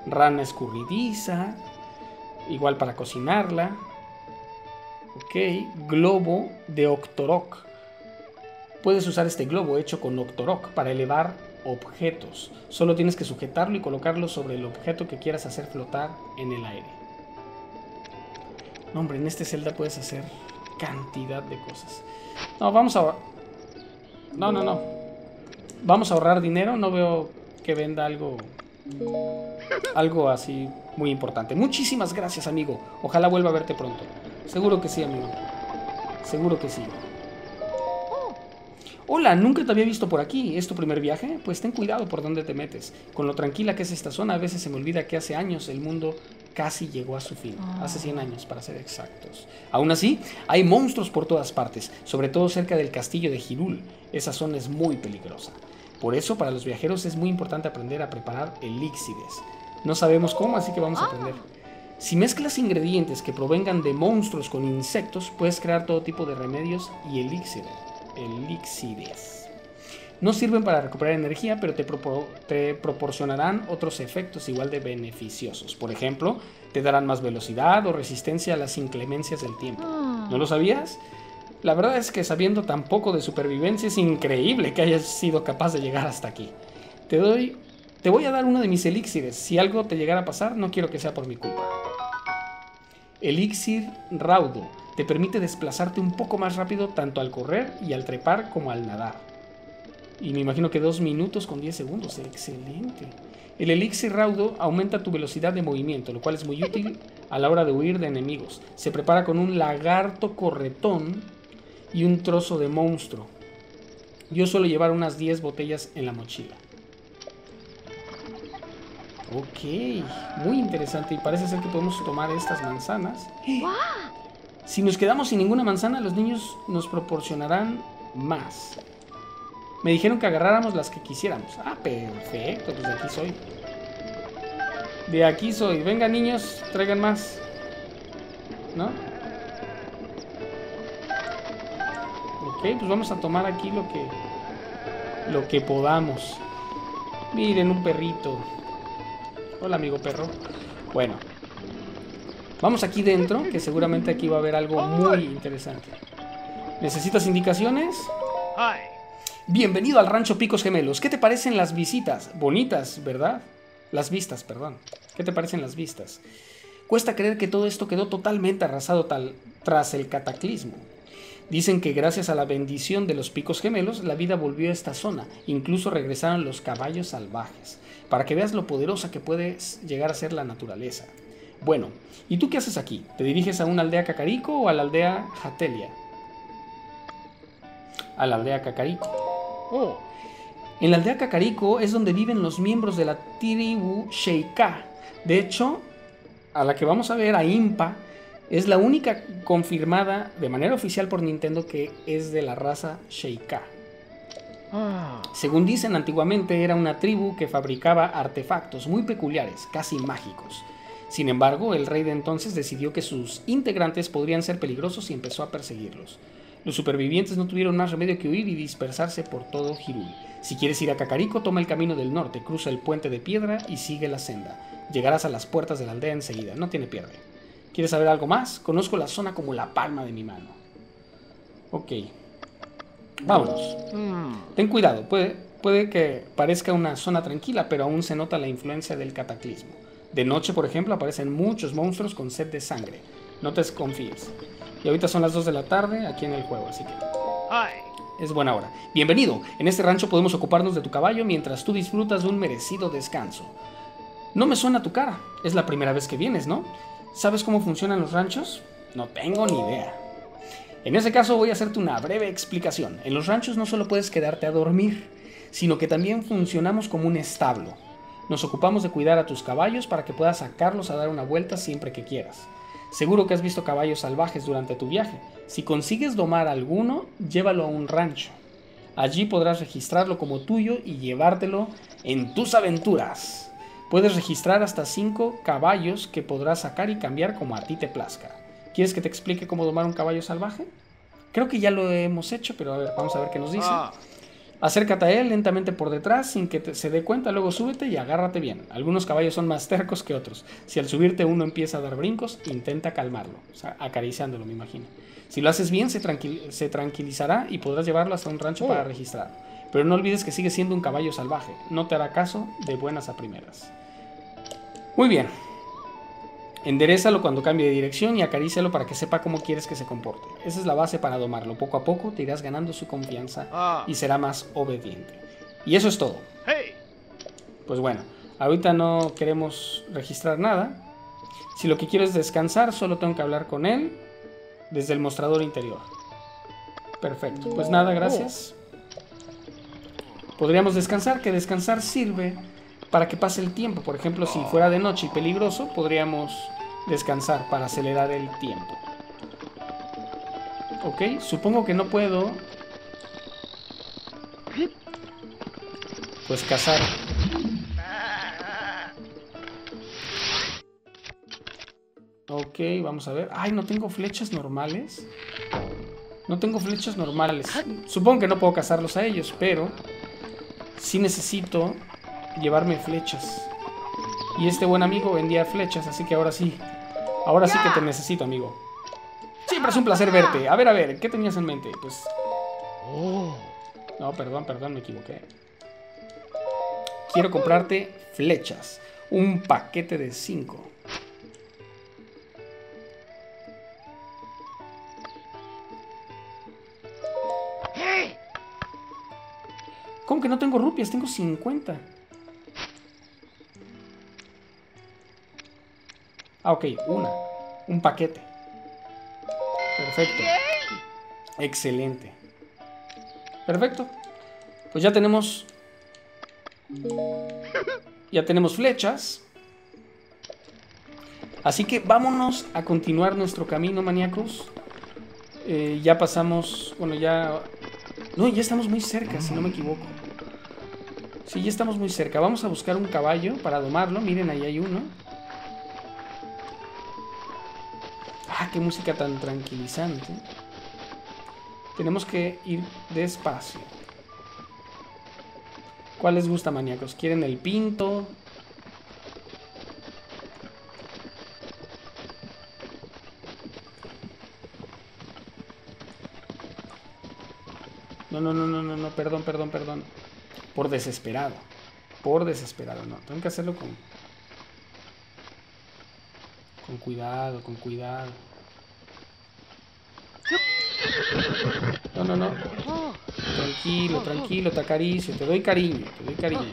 Rana escurridiza, igual para cocinarla. Ok, globo de Octorok. Puedes usar este globo hecho con Octorok para elevar objetos. Solo tienes que sujetarlo y colocarlo sobre el objeto que quieras hacer flotar en el aire. No, hombre, en este celda puedes hacer cantidad de cosas. No, vamos a... No, no, no. Vamos a ahorrar dinero. No veo que venda algo... Algo así muy importante. Muchísimas gracias, amigo. Ojalá vuelva a verte pronto. Seguro que sí, amigo. Seguro que sí. Hola, nunca te había visto por aquí. ¿Es tu primer viaje? Pues ten cuidado por dónde te metes. Con lo tranquila que es esta zona, a veces se me olvida que hace años el mundo casi llegó a su fin. Hace 100 años, para ser exactos. Aún así, hay monstruos por todas partes, sobre todo cerca del castillo de Girul. Esa zona es muy peligrosa. Por eso, para los viajeros es muy importante aprender a preparar elixires. No sabemos cómo, así que vamos a aprender. Si mezclas ingredientes que provengan de monstruos con insectos, puedes crear todo tipo de remedios y elixires. Elixires. No sirven para recuperar energía, pero te, te, proporcionarán otros efectos igual de beneficiosos. Por ejemplo, te darán más velocidad o resistencia a las inclemencias del tiempo. ¿No lo sabías? La verdad es que sabiendo tan poco de supervivencia es increíble que hayas sido capaz de llegar hasta aquí. Te doy, te voy a dar uno de mis elixires. Si algo te llegara a pasar, no quiero que sea por mi culpa. Elixir Raudo te permite desplazarte un poco más rápido tanto al correr y al trepar como al nadar. Y me imagino que dos minutos con 10 segundos. Excelente. El elixir raudo aumenta tu velocidad de movimiento, lo cual es muy útil a la hora de huir de enemigos. Se prepara con un lagarto corretón y un trozo de monstruo. Yo suelo llevar unas 10 botellas en la mochila. Ok, muy interesante. Y parece ser que podemos tomar estas manzanas. Si nos quedamos sin ninguna manzana, los niños nos proporcionarán más. Me dijeron que agarráramos las que quisiéramos. Ah, perfecto, pues de aquí soy. De aquí soy. Venga, niños, traigan más. ¿No? Ok, pues vamos a tomar aquí lo que lo que podamos. Miren, un perrito. Hola, amigo perro. Bueno. Vamos aquí dentro, que seguramente aquí va a haber algo muy interesante. ¿Necesitas indicaciones? Bienvenido al Rancho Picos Gemelos. ¿Qué te parecen las visitas? Bonitas, ¿verdad? Las vistas, perdón. ¿Qué te parecen las vistas? Cuesta creer que todo esto quedó totalmente arrasado tal, tras el cataclismo. Dicen que gracias a la bendición de los picos gemelos, la vida volvió a esta zona. Incluso regresaron los caballos salvajes. Para que veas lo poderosa que puede llegar a ser la naturaleza. Bueno, ¿y tú qué haces aquí? ¿Te diriges a una aldea Cacarico o a la aldea Hatelia? A la aldea Cacarico. Oh. En la aldea Cacarico es donde viven los miembros de la tribu Sheikah. De hecho, a la que vamos a ver, a Impa, es la única confirmada de manera oficial por Nintendo que es de la raza Sheikah. Ah. Según dicen, antiguamente era una tribu que fabricaba artefactos muy peculiares, casi mágicos. Sin embargo, el rey de entonces decidió que sus integrantes podrían ser peligrosos y empezó a perseguirlos. Los supervivientes no tuvieron más remedio que huir y dispersarse por todo Hirul. Si quieres ir a Cacarico, toma el camino del norte, cruza el puente de piedra y sigue la senda. Llegarás a las puertas de la aldea enseguida, no tiene pierde. ¿Quieres saber algo más? Conozco la zona como la palma de mi mano. Ok. Vámonos. Hmm. Ten cuidado, puede, puede que parezca una zona tranquila, pero aún se nota la influencia del cataclismo. De noche, por ejemplo, aparecen muchos monstruos con sed de sangre. No te desconfíes. Y ahorita son las 2 de la tarde aquí en el juego, así que... Es buena hora. Bienvenido. En este rancho podemos ocuparnos de tu caballo mientras tú disfrutas de un merecido descanso. No me suena tu cara. Es la primera vez que vienes, ¿no? ¿Sabes cómo funcionan los ranchos? No tengo ni idea. En ese caso voy a hacerte una breve explicación. En los ranchos no solo puedes quedarte a dormir, sino que también funcionamos como un establo. Nos ocupamos de cuidar a tus caballos para que puedas sacarlos a dar una vuelta siempre que quieras. Seguro que has visto caballos salvajes durante tu viaje. Si consigues domar alguno, llévalo a un rancho. Allí podrás registrarlo como tuyo y llevártelo en tus aventuras. Puedes registrar hasta 5 caballos que podrás sacar y cambiar como a ti te plazca. ¿Quieres que te explique cómo domar un caballo salvaje? Creo que ya lo hemos hecho, pero vamos a ver qué nos dice. Acércate a él lentamente por detrás sin que se dé cuenta, luego súbete y agárrate bien. Algunos caballos son más tercos que otros. Si al subirte uno empieza a dar brincos, intenta calmarlo, o sea, acariciándolo, me imagino. Si lo haces bien, se, se tranquilizará y podrás llevarlo hasta un rancho para oh. registrar. Pero no olvides que sigue siendo un caballo salvaje. No te hará caso de buenas a primeras. Muy bien. Enderezalo cuando cambie de dirección y acarícialo para que sepa cómo quieres que se comporte. Esa es la base para domarlo. Poco a poco te irás ganando su confianza ah. y será más obediente. Y eso es todo. Pues bueno, ahorita no queremos registrar nada. Si lo que quiero es descansar, solo tengo que hablar con él desde el mostrador interior. Perfecto. Pues nada, gracias. Podríamos descansar, que descansar sirve para que pase el tiempo. Por ejemplo, si fuera de noche y peligroso, podríamos descansar para acelerar el tiempo. Ok, supongo que no puedo... Pues cazar. Ok, vamos a ver. Ay, no tengo flechas normales. No tengo flechas normales. Supongo que no puedo cazarlos a ellos, pero... Sí necesito llevarme flechas. Y este buen amigo vendía flechas, así que ahora sí. Ahora sí que te necesito, amigo. Siempre es un placer verte. A ver, a ver, ¿qué tenías en mente? Pues... No, perdón, perdón, me equivoqué. Quiero comprarte flechas. Un paquete de 5. ¿Cómo que no tengo rupias? Tengo 50. Ah, ok, una. Un paquete. Perfecto. Excelente. Perfecto. Pues ya tenemos... Ya tenemos flechas. Así que vámonos a continuar nuestro camino, maníacos. Eh, ya pasamos... Bueno, ya... No, ya estamos muy cerca, si no me equivoco. Sí, ya estamos muy cerca. Vamos a buscar un caballo para domarlo. Miren, ahí hay uno. Qué música tan tranquilizante. Tenemos que ir despacio. ¿Cuál les gusta, maníacos? ¿Quieren el pinto? No, no, no, no, no, no, perdón, perdón, perdón. Por desesperado. Por desesperado, no. Tengo que hacerlo con... Con cuidado, con cuidado. No, no, no. Tranquilo, tranquilo, te acaricio, te doy cariño, te doy cariño.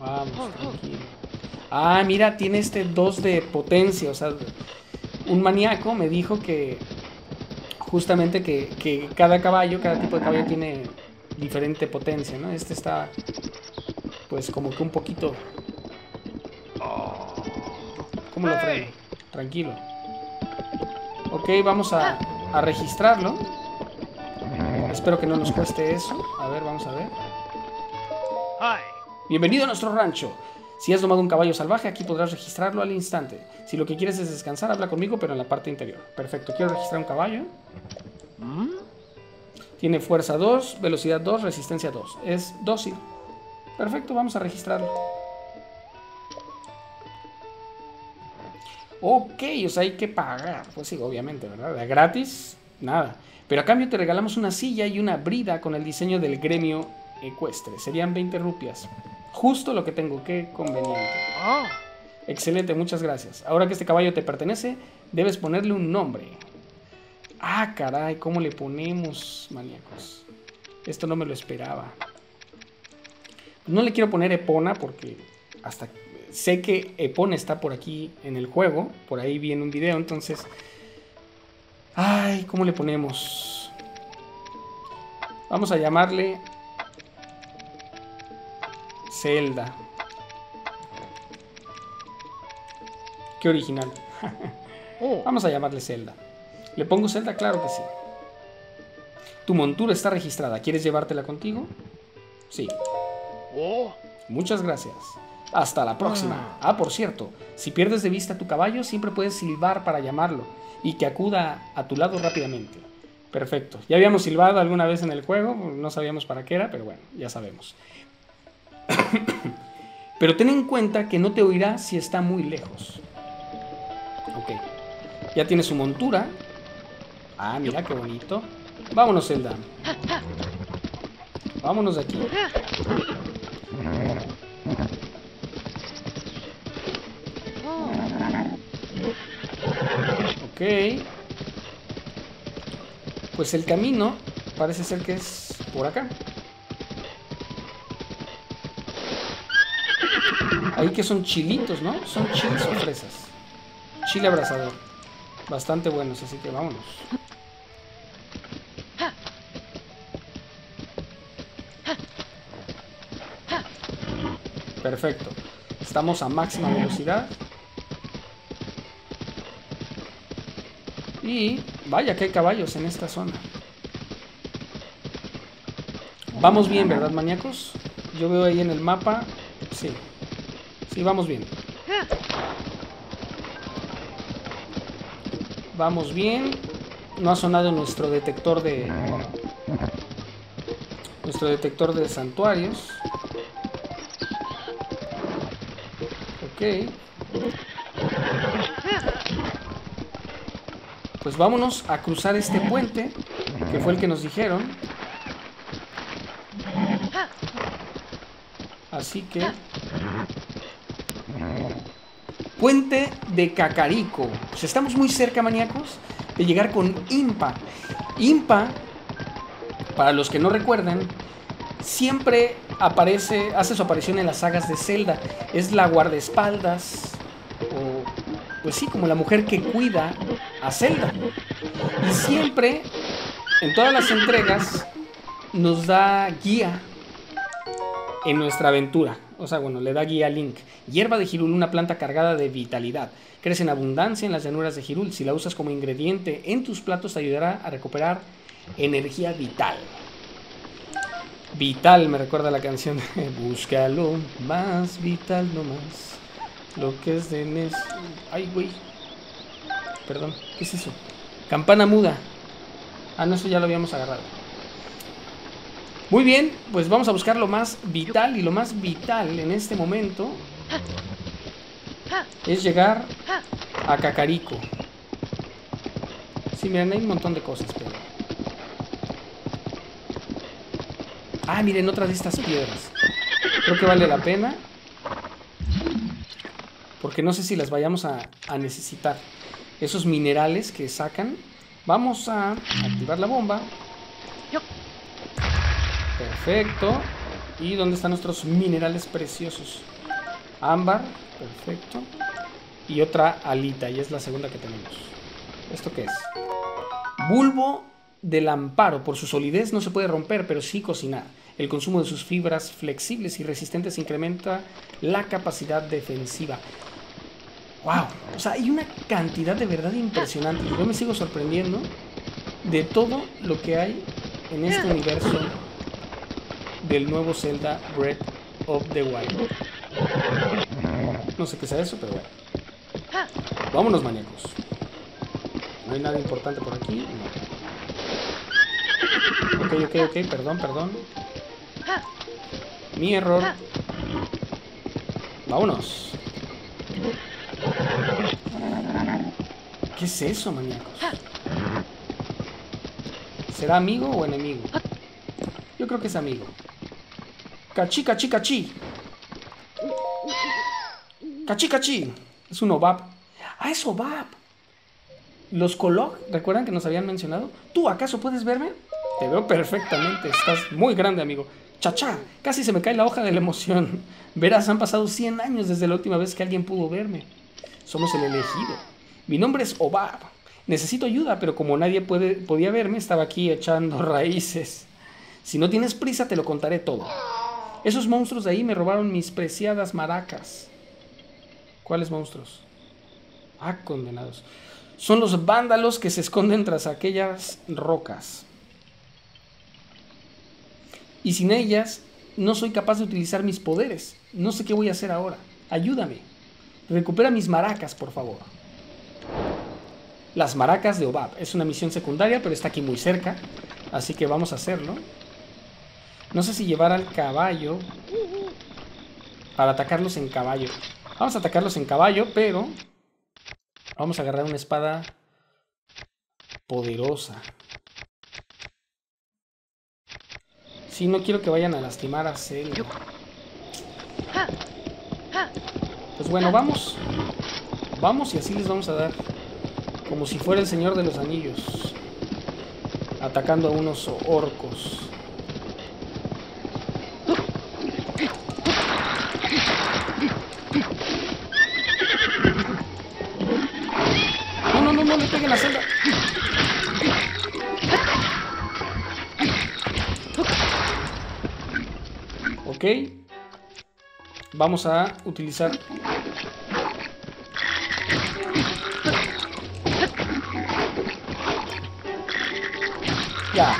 Vamos, tranquilo. Ah, mira, tiene este 2 de potencia, o sea, un maníaco me dijo que justamente que, que, cada caballo, cada tipo de caballo tiene diferente potencia, ¿no? Este está pues como que un poquito... ¿Cómo lo freno? Tranquilo. Ok, vamos a, a registrarlo. Espero que no nos cueste eso. A ver, vamos a ver. Bienvenido a nuestro rancho. Si has domado un caballo salvaje, aquí podrás registrarlo al instante. Si lo que quieres es descansar, habla conmigo, pero en la parte interior. Perfecto, quiero registrar un caballo. Tiene fuerza 2, velocidad 2, resistencia 2. Es dócil. Perfecto, vamos a registrarlo. Ok, o sea, hay que pagar. Pues sí, obviamente, ¿verdad? De gratis, nada. Pero a cambio te regalamos una silla y una brida con el diseño del gremio ecuestre. Serían 20 rupias. Justo lo que tengo, qué conveniente. Ah. Excelente, muchas gracias. Ahora que este caballo te pertenece, debes ponerle un nombre. Ah, caray, ¿cómo le ponemos, maníacos? Esto no me lo esperaba. No le quiero poner Epona porque hasta sé que Epona está por aquí en el juego. Por ahí vi en un video, entonces... Ay, ¿cómo le ponemos? Vamos a llamarle... Zelda. Qué original. <laughs> Oh. Vamos a llamarle Zelda. ¿Le pongo Zelda? Claro que sí. Tu montura está registrada. ¿Quieres llevártela contigo? Sí. Oh. Muchas gracias. Hasta la próxima. Ah. ah, por cierto, si pierdes de vista tu caballo, siempre puedes silbar para llamarlo y que acuda a tu lado rápidamente. Perfecto. Ya habíamos silbado alguna vez en el juego, no sabíamos para qué era, pero bueno, ya sabemos. <coughs> pero ten en cuenta que no te oirá si está muy lejos. Ok. Ya tiene su montura. Ah, mira qué bonito. Vámonos, Zelda. Vámonos de aquí. Ok. Pues el camino parece ser que es por acá. Ahí que son chilitos, ¿no? Son chiles o fresas. Chile abrasador. Bastante buenos, así que vámonos. Perfecto. Estamos a máxima velocidad. Y vaya que hay caballos en esta zona. Vamos bien, ¿verdad, maníacos? Yo veo ahí en el mapa. Sí. Sí, vamos bien. Vamos bien. No ha sonado nuestro detector de... Nuestro detector de santuarios. Ok. Pues vámonos a cruzar este puente, que fue el que nos dijeron. Así que... Puente de Cacarico. Pues estamos muy cerca, maníacos, de llegar con Impa. Impa, para los que no recuerdan, siempre aparece, hace su aparición en las sagas de Zelda. Es la guardaespaldas, o pues sí, como la mujer que cuida a Zelda. Siempre, en todas las entregas, nos da guía en nuestra aventura. O sea, bueno, le da guía a Link. Hierba de Hirul, una planta cargada de vitalidad. Crece en abundancia en las llanuras de Hirul. Si la usas como ingrediente en tus platos, te ayudará a recuperar energía vital. Vital, me recuerda la canción Búscalo más vital no más. Lo que es de Nes. Ay, güey. Perdón, ¿qué es eso? Campana muda. Ah, no, eso ya lo habíamos agarrado. Muy bien, pues vamos a buscar lo más vital y lo más vital en este momento es llegar a Cacarico. Sí, miren, hay un montón de cosas, pero... Ah, miren, otra de estas piedras. Creo que vale la pena. Porque no sé si las vayamos a, a necesitar. Esos minerales que sacan. Vamos a activar la bomba. Perfecto. ¿Y dónde están nuestros minerales preciosos? Ámbar, perfecto. Y otra alita, y es la segunda que tenemos. ¿Esto qué es? Bulbo del amparo. Por su solidez no se puede romper, pero sí cocinar. El consumo de sus fibras flexibles y resistentes incrementa la capacidad defensiva. ¡Wow! O sea, hay una cantidad de verdad impresionante. Yo me sigo sorprendiendo de todo lo que hay en este universo del nuevo Zelda Breath of the Wild. No sé qué sea eso, pero bueno. Vámonos, maníacos. No hay nada importante por aquí. No. Ok, ok, ok, perdón, perdón. Mi error. Vámonos. ¿Qué es eso, maníacos? ¿Será amigo o enemigo? Yo creo que es amigo. Cachi, cachi, cachi. Cachi, cachi. Es un Obab. Ah, es Obab. Los Kolog, ¿recuerdan que nos habían mencionado? ¿Tú acaso puedes verme? Te veo perfectamente. Estás muy grande, amigo. Chacha, casi se me cae la hoja de la emoción. Verás, han pasado 100 años desde la última vez que alguien pudo verme. Somos el elegido. Mi nombre es Obab. Necesito ayuda, pero como nadie puede, podía verme, estaba aquí echando <laughs> raíces. Si no tienes prisa, te lo contaré todo. Esos monstruos de ahí me robaron mis preciadas maracas. ¿Cuáles monstruos? Ah, condenados. Son los vándalos que se esconden tras aquellas rocas. Y sin ellas no soy capaz de utilizar mis poderes. No sé qué voy a hacer ahora. Ayúdame. Recupera mis maracas, por favor. las maracas de Obab. Es una misión secundaria, pero está aquí muy cerca. Así que vamos a hacerlo. No sé si llevar al caballo para atacarlos en caballo. Vamos a atacarlos en caballo, pero vamos a agarrar una espada poderosa. Si no quiero que vayan a lastimar a Zelda. Pues bueno, vamos. Vamos y así les vamos a dar. Como si fuera el Señor de los Anillos. Atacando a unos orcos. No, no, no, no le peguen la celda. Ok. Vamos a utilizar Ya.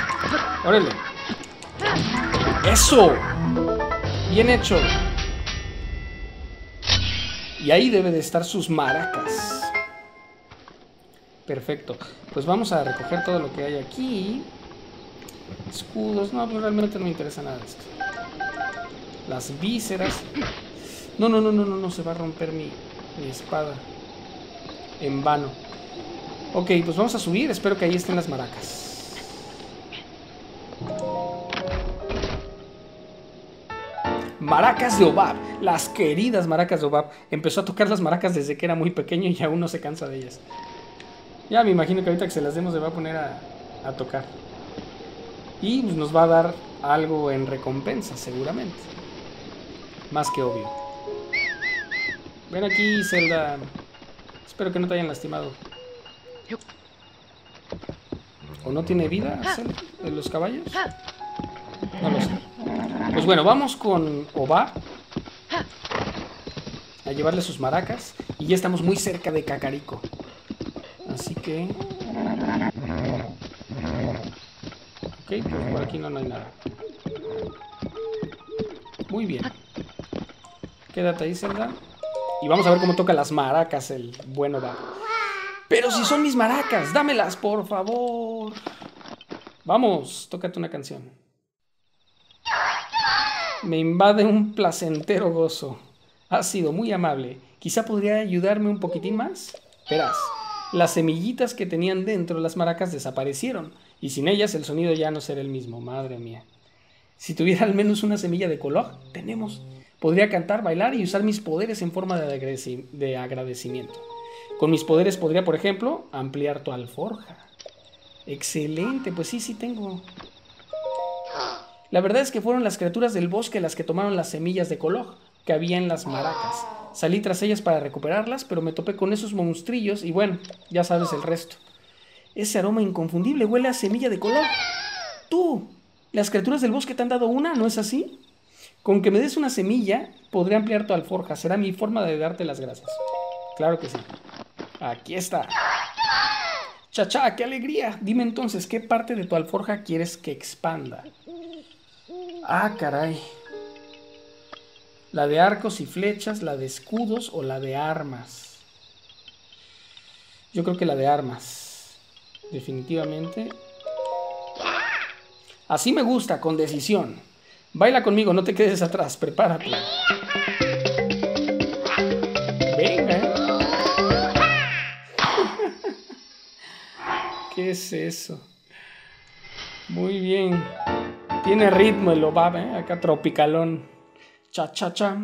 Órale. Eso. Bien hecho. Y ahí debe de estar sus maracas. Perfecto. Pues vamos a recoger todo lo que hay aquí. Escudos. No, pues realmente no me interesa nada esto. Las vísceras. No, no, no, no, no, no. Se va a romper mi, espada. En vano. Ok, pues vamos a subir. Espero que ahí estén las maracas. Maracas de Obab, las queridas maracas de Obab. Empezó a tocar las maracas desde que era muy pequeño y aún no se cansa de ellas. Ya me imagino que ahorita que se las demos se va a poner a, tocar. Y nos va a dar algo en recompensa, seguramente. Más que obvio. Ven aquí, Zelda. Espero que no te hayan lastimado. ¿O no tiene vida Zelda, de los caballos? No lo sé. Pues bueno, vamos con Oba a llevarle sus maracas y ya estamos muy cerca de Cacarico. Así que... Ok, pues por aquí no, no hay nada. Muy bien. Quédate ahí, Zelda. Y vamos a ver cómo toca las maracas el buen Oba. Pero si son mis maracas, dámelas, por favor. Vamos, tócate una canción. Me invade un placentero gozo. Has sido muy amable. Quizá podría ayudarme un poquitín más. Verás, las semillitas que tenían dentro las maracas desaparecieron, y sin ellas el sonido ya no será el mismo, madre mía. Si tuviera al menos una semilla de color, tenemos. Podría cantar, bailar y usar mis poderes en forma de, de agradecimiento. Con mis poderes podría, por ejemplo, ampliar tu alforja. Excelente, pues sí, sí tengo. La verdad es que fueron las criaturas del bosque las que tomaron las semillas de color que había en las maracas. Salí tras ellas para recuperarlas, pero me topé con esos monstrillos y bueno, ya sabes el resto. Ese aroma inconfundible huele a semilla de color. Tú, las criaturas del bosque te han dado una, ¿no es así? Con que me des una semilla, podré ampliar tu alforja. Será mi forma de darte las gracias. Claro que sí. Aquí está. Chacha, qué alegría. Dime entonces, ¿qué parte de tu alforja quieres que expanda? Ah, caray. La de arcos y flechas, la de escudos o la de armas. Yo creo que la de armas. Definitivamente. Así me gusta, con decisión. Baila conmigo, no te quedes atrás, prepárate. Venga. ¿eh? <laughs> ¿Qué es eso? Muy bien. Tiene ritmo el Obab, ¿eh? Acá tropicalón. Cha, cha, cha.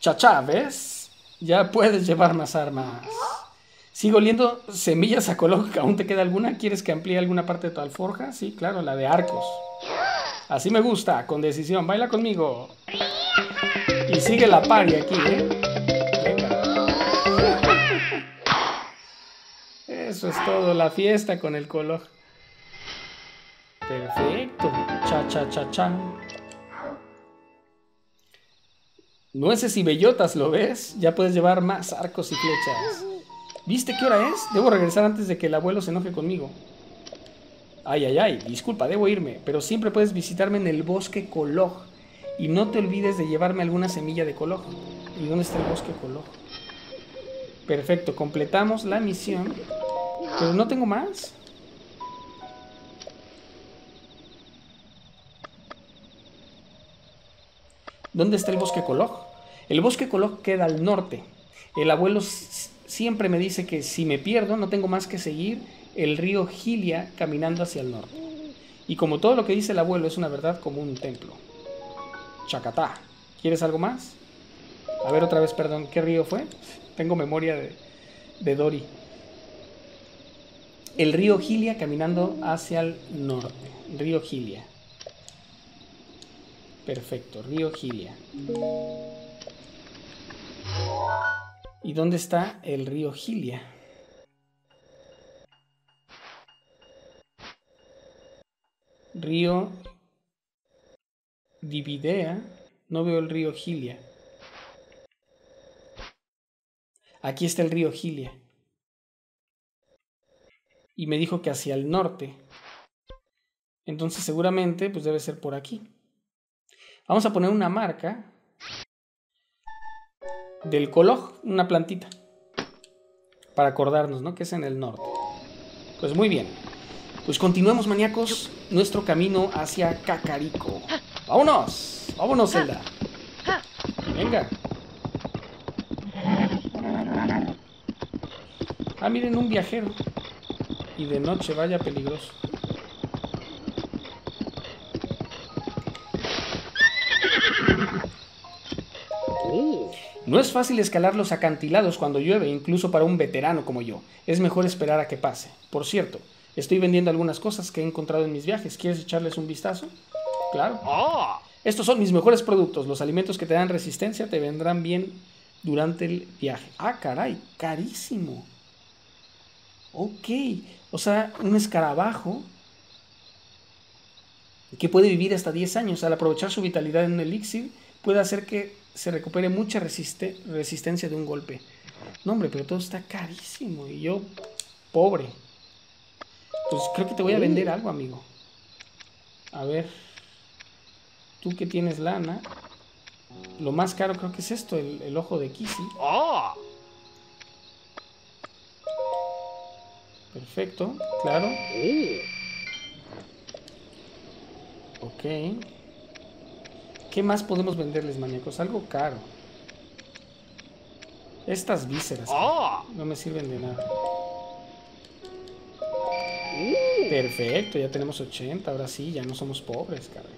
Cha, cha, ¿ves? Ya puedes llevar más armas. Sigo oliendo semillas a color. <laughs> ¿Aún te queda alguna? ¿Quieres que amplíe alguna parte de tu alforja? Sí, claro, la de arcos. Así me gusta, con decisión. Baila conmigo. Y sigue la pari aquí, ¿eh? Venga. Eso es todo, la fiesta con el color. Perfecto. Cha, cha, cha, cha. Nueces y bellotas, ¿lo ves? Ya puedes llevar más arcos y flechas. ¿Viste qué hora es? Debo regresar antes de que el abuelo se enoje conmigo. Ay, ay, ay, disculpa, debo irme, pero siempre puedes visitarme en el bosque Coloj. Y no te olvides de llevarme alguna semilla de Coloj. ¿Y dónde está el bosque Coloj? Perfecto, completamos la misión. Pero no tengo más. ¿Dónde está el bosque Coloj? El bosque Coloj queda al norte. El abuelo siempre me dice que si me pierdo no tengo más que seguir el río Gilia caminando hacia el norte. Y como todo lo que dice el abuelo es una verdad como un templo. Chacatá. ¿Quieres algo más? A ver otra vez, perdón, ¿qué río fue? Tengo memoria de, de Dori. El río Gilia caminando hacia el norte. Río Gilia. Perfecto, río Gilia. ¿Y dónde está el río Gilia? Río Dividea. No veo el río Gilia. Aquí está el río Gilia. Y me dijo que hacia el norte. Entonces seguramente pues debe ser por aquí. Vamos a poner una marca del coloj, una plantita, para acordarnos, ¿no? Que es en el norte. Pues muy bien. Pues continuemos, maníacos, nuestro camino hacia Cacarico. ¡Vámonos! ¡Vámonos, Zelda! Venga. Ah, miren, un viajero. Y de noche, vaya peligroso. No es fácil escalar los acantilados cuando llueve, incluso para un veterano como yo. Es mejor esperar a que pase. Por cierto, estoy vendiendo algunas cosas que he encontrado en mis viajes. ¿Quieres echarles un vistazo? Claro. Ah. Estos son mis mejores productos. Los alimentos que te dan resistencia te vendrán bien durante el viaje. Ah, caray, carísimo. Ok. O sea, un escarabajo que puede vivir hasta 10 años. Al aprovechar su vitalidad en un elixir, puede hacer que se recupere mucha resistencia de un golpe. No, hombre, pero todo está carísimo y yo, pobre. Pues creo que te voy a vender algo, amigo. A ver, tú que tienes lana, lo más caro creo que es esto, el, ojo de Kisi. Ah. Perfecto, claro. Ok. ¿Qué más podemos venderles, maníacos? Algo caro. Estas vísceras ah. no me sirven de nada. Uh. Perfecto, ya tenemos 80. Ahora sí, ya no somos pobres, caray.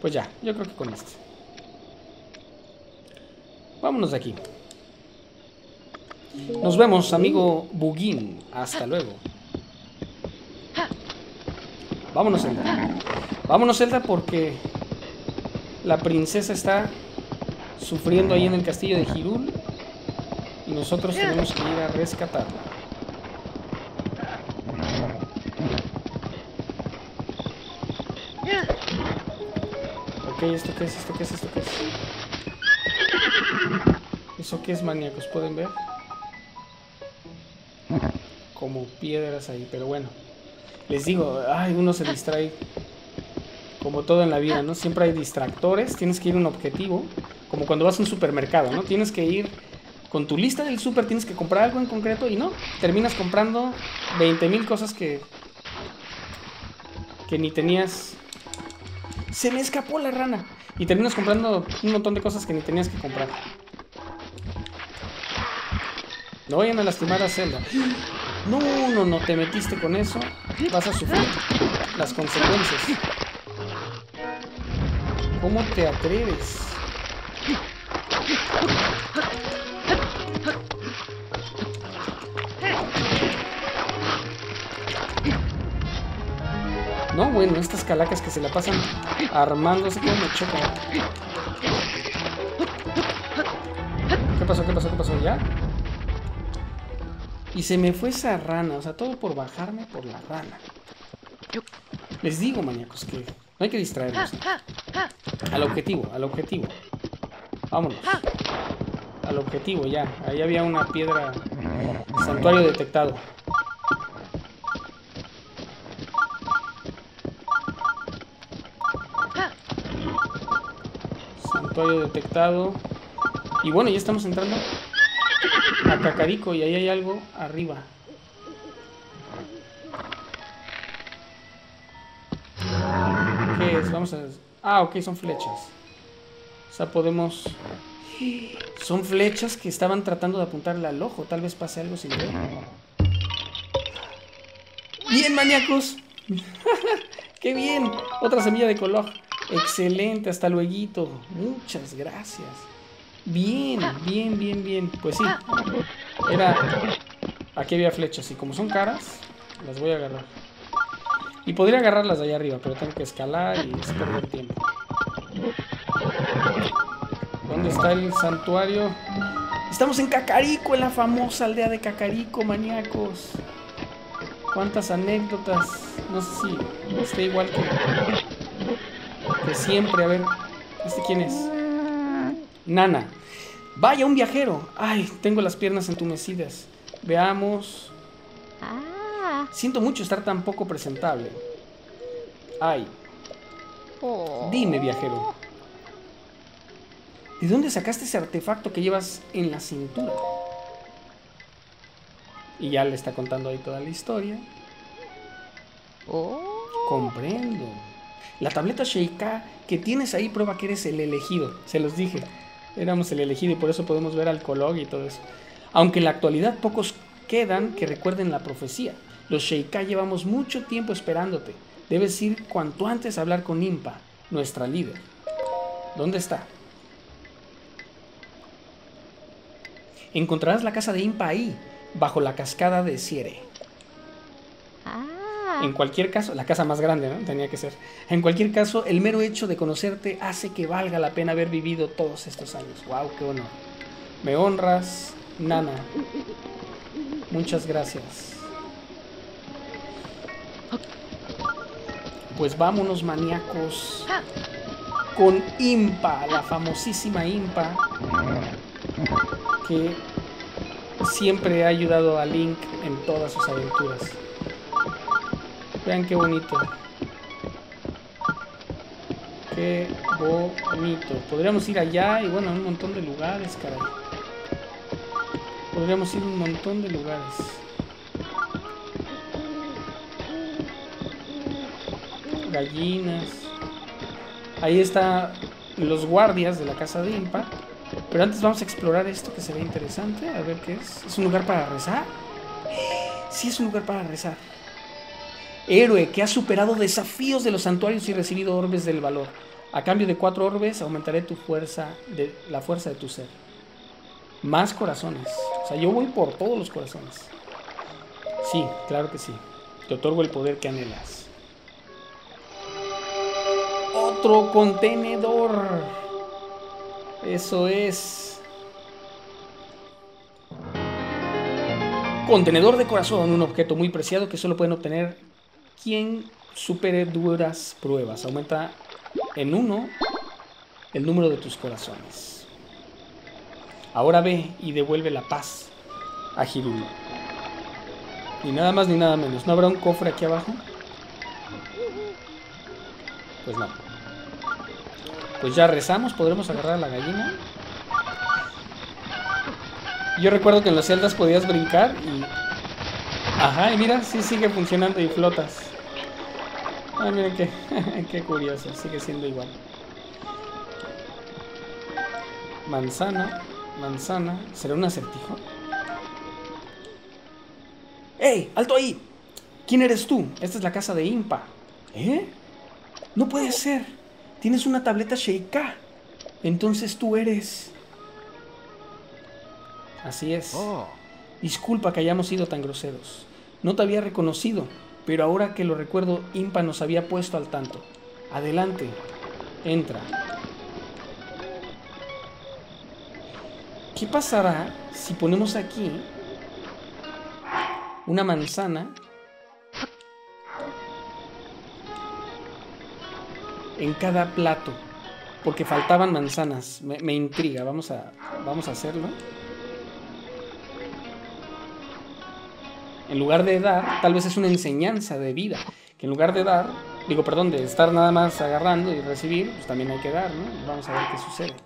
Pues ya, yo creo que con este. Vámonos de aquí. Nos vemos, amigo Bugin. Hasta luego. Vámonos, Zelda. Vámonos, Zelda, porque la princesa está sufriendo ahí en el castillo de Hirul y nosotros tenemos que ir a rescatarla. Ok, ¿esto qué es? ¿Esto qué es? ¿Esto qué es? ¿Eso qué es, maníacos? ¿Pueden ver? Como piedras ahí, pero bueno. Les digo, ay, uno se distrae como todo en la vida, ¿no? Siempre hay distractores, tienes que ir a un objetivo, como cuando vas a un supermercado, ¿no? Tienes que ir con tu lista del super, tienes que comprar algo en concreto y no, terminas comprando 20 mil cosas que, que ni tenías. Se me escapó la rana. Y terminas comprando un montón de cosas que ni tenías que comprar. No vayan a lastimar a Zelda. <gasps> No, no, no, te metiste con eso. Vas a sufrir las consecuencias. ¿Cómo te atreves? No, bueno, estas calacas que se la pasan armándose como me chocan. ¿Qué pasó? ¿Qué pasó? ¿Qué pasó? ¿Ya? Y se me fue esa rana, o sea, todo por bajarme por la rana. Les digo, maníacos, que no hay que distraernos. Al objetivo, al objetivo. Vámonos. Al objetivo, ya. Ahí había una piedra. Santuario detectado. Santuario detectado. Y bueno, ya estamos entrando a Cacarico y ahí hay algo arriba. ¿Qué es? Vamos a... Ah, ok, son flechas. O sea, podemos... Son flechas que estaban tratando de apuntarle al ojo. Tal vez pase algo sin ver. Bien, maníacos. <laughs> ¡Qué bien! Otra semilla de color. Excelente, hasta luego. Muchas gracias. Bien, bien, bien, bien. Pues sí. Era... Aquí había flechas y como son caras, las voy a agarrar. Y podría agarrarlas de allá arriba, pero tengo que escalar y es perder tiempo. ¿Dónde está el santuario? Estamos en Cacarico, en la famosa aldea de Cacarico, maníacos. ¿Cuántas anécdotas? No sé si está igual que, que siempre. A ver, ¿este quién es? Nana. Vaya, un viajero. Ay, tengo las piernas entumecidas. Veamos. Ah. Siento mucho estar tan poco presentable. Ay. Oh. Dime, viajero. ¿De dónde sacaste ese artefacto que llevas en la cintura? Y ya le está contando ahí toda la historia. Oh. Comprendo. La tableta Sheikah que tienes ahí prueba que eres el elegido. Se los dije. Éramos el elegido y por eso podemos ver al Kolog y todo eso. Aunque en la actualidad pocos quedan que recuerden la profecía. Los Sheikah llevamos mucho tiempo esperándote. Debes ir cuanto antes a hablar con Impa, nuestra líder. ¿Dónde está? Encontrarás la casa de Impa ahí, bajo la cascada de Siere. Ah. En cualquier caso, la casa más grande, ¿no? Tenía que ser. En cualquier caso, el mero hecho de conocerte hace que valga la pena haber vivido todos estos años. ¡Wow! ¡Qué honor! Me honras, Nana. Muchas gracias. Pues vámonos, maníacos. Con Impa, la famosísima Impa. Que siempre ha ayudado a Link en todas sus aventuras. Vean qué bonito. Qué bonito. Podríamos ir allá y bueno, a un montón de lugares, caray. Podríamos ir a un montón de lugares. Gallinas. Ahí está los guardias de la casa de Impa. Pero antes vamos a explorar esto que se ve interesante. A ver qué es. ¿Es un lugar para rezar? <gasps> Sí, es un lugar para rezar. Héroe que ha superado desafíos de los santuarios y recibido orbes del valor. A cambio de cuatro orbes aumentaré tu fuerza, de, la fuerza de tu ser. Más corazones. O sea, yo voy por todos los corazones. Sí, claro que sí. Te otorgo el poder que anhelas. Otro contenedor. Eso es. Contenedor de corazón, un objeto muy preciado que solo pueden obtener quien supere duras pruebas. Aumenta en uno el número de tus corazones. Ahora ve y devuelve la paz a Hirulu. Ni nada más ni nada menos. ¿No habrá un cofre aquí abajo? Pues no. Pues ya rezamos, podremos agarrar a la gallina. Yo recuerdo que en las celdas podías brincar y... Ajá, y mira, sí sigue funcionando y flotas. Ah, miren qué, <laughs> qué curioso, sigue siendo igual. Manzana, manzana, ¿será un acertijo? ¡Ey! ¡Alto ahí! ¿Quién eres tú? Esta es la casa de Impa. ¿Eh? No puede ser. Tienes una tableta Sheikah. Entonces tú eres... Así es. Oh, Disculpa que hayamos sido tan groseros. No te había reconocido, pero ahora que lo recuerdo, Impa nos había puesto al tanto. Adelante, entra. ¿Qué pasará si ponemos aquí una manzana en cada plato? Porque faltaban manzanas. Me, me intriga. Vamos a, vamos a hacerlo. En lugar de dar, tal vez es una enseñanza de vida. Que en lugar de dar, digo, perdón, de estar nada más agarrando y recibir, pues también hay que dar, ¿no? Vamos a ver qué sucede.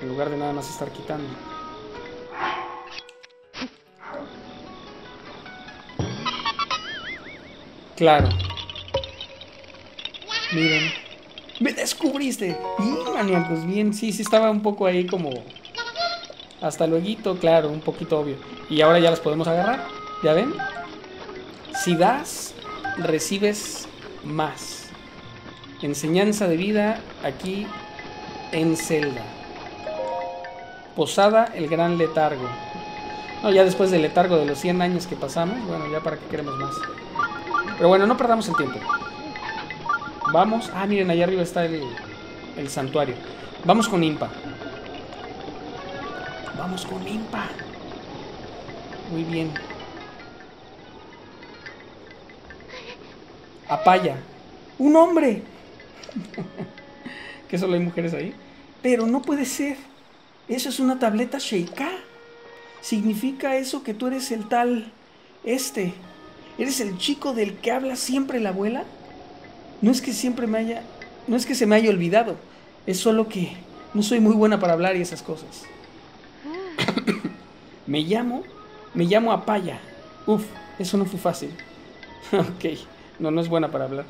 En lugar de nada más estar quitando. Claro. Miren. ¡Me descubriste! Bien, maníacos, bien. Sí, sí estaba un poco ahí como... Hasta luego, claro, un poquito obvio. Y ahora ya las podemos agarrar. ¿Ya ven? Si das, recibes más. Enseñanza de vida aquí en Zelda. Posada, el gran letargo. No, ya después del letargo de los 100 años que pasamos, bueno, ya para qué queremos más. Pero bueno, no perdamos el tiempo. Vamos. Ah, miren, allá arriba está el, el santuario. Vamos con Impa. Vamos con Impa. Muy bien. Apaya. Un hombre. <laughs> que solo hay mujeres ahí. Pero no puede ser. Eso es una tableta Sheikah. ¿Significa eso que tú eres el tal... Este? ¿Eres el chico del que habla siempre la abuela? No es que siempre me haya... No es que se me haya olvidado. Es solo que no soy muy buena para hablar y esas cosas. <coughs> me llamo... Me llamo Apaya. Uf, eso no fue fácil. <laughs> ok, no, no es buena para hablar.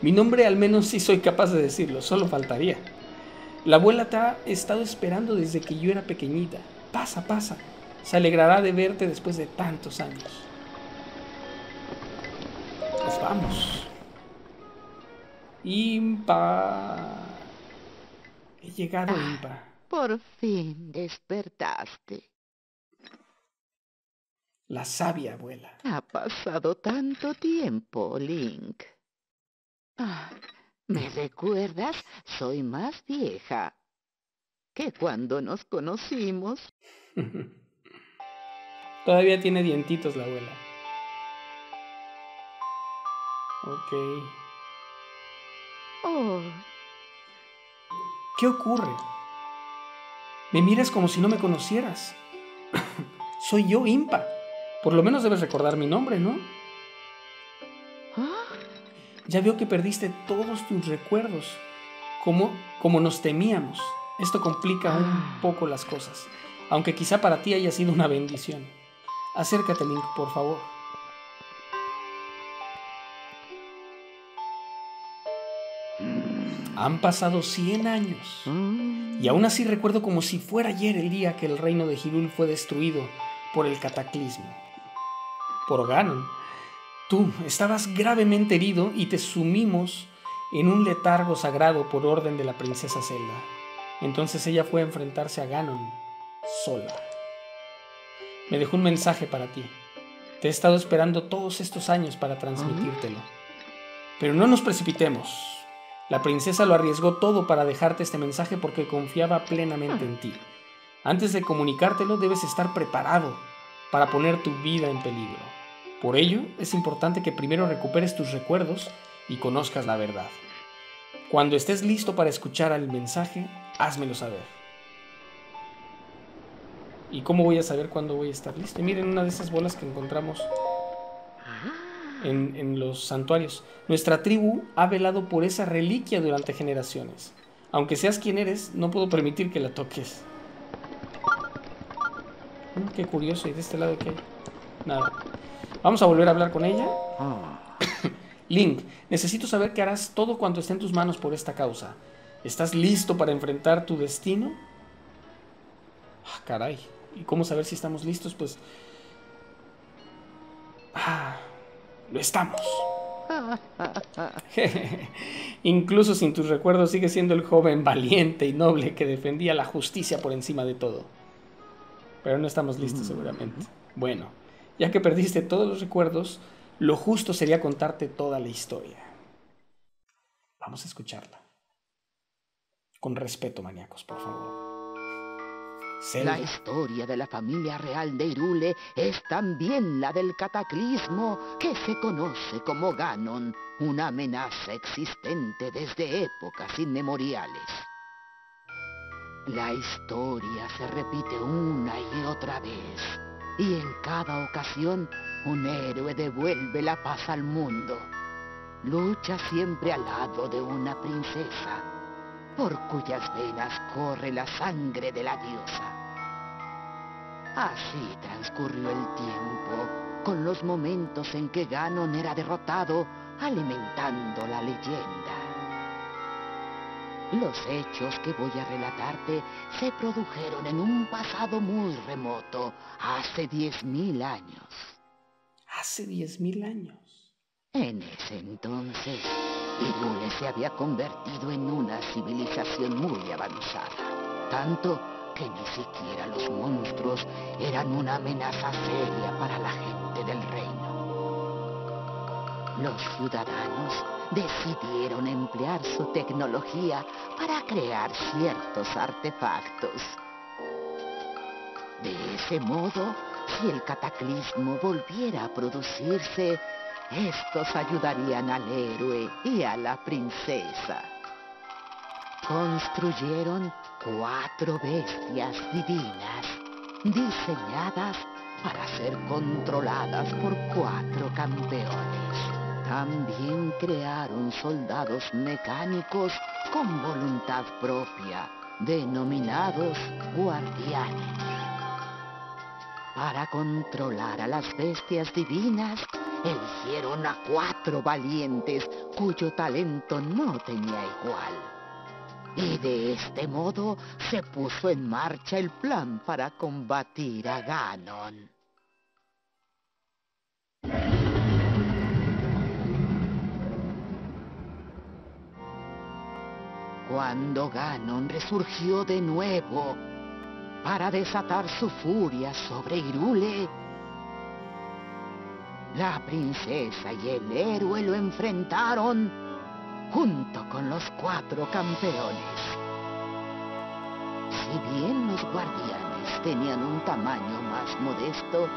Mi nombre al menos sí soy capaz de decirlo, solo faltaría. La abuela te ha estado esperando desde que yo era pequeñita. Pasa, pasa. Se alegrará de verte después de tantos años. Pues vamos. Impa. He llegado, Ah. Impa. Por fin despertaste. La sabia abuela. Ha pasado tanto tiempo, Link. Ah, ¿Me recuerdas? Soy más vieja que cuando nos conocimos. <laughs> Todavía tiene dientitos la abuela. Ok. Oh, ¿Qué ocurre? Me miras como si no me conocieras. <laughs> Soy yo, Impa. Por lo menos debes recordar mi nombre, ¿no? ah, Ya veo que perdiste todos tus recuerdos, como, como nos temíamos. Esto complica un poco las cosas, aunque quizá para ti haya sido una bendición. Acércate, Link, por favor. Han pasado 100 años. mm, Y aún así recuerdo como si fuera ayer el día que el reino de Hirul fue destruido por el cataclismo. Por Ganon. Tú estabas gravemente herido y te sumimos en un letargo sagrado por orden de la princesa Zelda. Entonces ella fue a enfrentarse a Ganon sola. Me dejó un mensaje para ti. Te he estado esperando todos estos años para transmitírtelo. Pero no nos precipitemos. La princesa lo arriesgó todo para dejarte este mensaje porque confiaba plenamente en ti. Antes de comunicártelo debes estar preparado para poner tu vida en peligro. Por ello, es importante que primero recuperes tus recuerdos y conozcas la verdad. Cuando estés listo para escuchar el mensaje, házmelo saber. ¿Y cómo voy a saber cuándo voy a estar listo? Miren una de esas bolas que encontramos en, en los santuarios. Nuestra tribu ha velado por esa reliquia durante generaciones. Aunque seas quien eres, no puedo permitir que la toques. Mm, qué curioso, ¿y de este lado qué hay? Nada. Vamos a volver a hablar con ella. ah, <coughs> Link, necesito saber que harás todo cuanto esté en tus manos por esta causa. ¿Estás listo para enfrentar tu destino? Ah, caray. ¿Y cómo saber si estamos listos? Pues... Ah, lo estamos. <laughs> <laughs> Incluso sin tus recuerdos sigue siendo el joven valiente y noble que defendía la justicia por encima de todo. Pero no estamos listos seguramente. Bueno, ya que perdiste todos los recuerdos, lo justo sería contarte toda la historia. Vamos a escucharla. Con respeto, maníacos, por favor. La historia de la familia real de Irule es también la del cataclismo que se conoce como Ganon, una amenaza existente desde épocas inmemoriales. La historia se repite una y otra vez, y en cada ocasión un héroe devuelve la paz al mundo. Lucha siempre al lado de una princesa, por cuyas venas corre la sangre de la diosa. Así transcurrió el tiempo, con los momentos en que Ganon era derrotado, alimentando la leyenda. Los hechos que voy a relatarte se produjeron en un pasado muy remoto, hace diez mil años. Hace diez mil años. En ese entonces, Irule se había convertido en una civilización muy avanzada, tanto que ni siquiera los monstruos eran una amenaza seria para la gente del reino. Los ciudadanos decidieron emplear su tecnología para crear ciertos artefactos. De ese modo, si el cataclismo volviera a producirse, estos ayudarían al héroe y a la princesa. Construyeron cuatro bestias divinas, diseñadas para ser controladas por cuatro campeones. También crearon soldados mecánicos con voluntad propia, denominados guardianes. Para controlar a las bestias divinas, eligieron a cuatro valientes cuyo talento no tenía igual. Y de este modo se puso en marcha el plan para combatir a Ganon. Cuando Ganon resurgió de nuevo para desatar su furia sobre Irule, la princesa y el héroe lo enfrentaron junto con los cuatro campeones. Si bien los guardianes tenían un tamaño más modesto,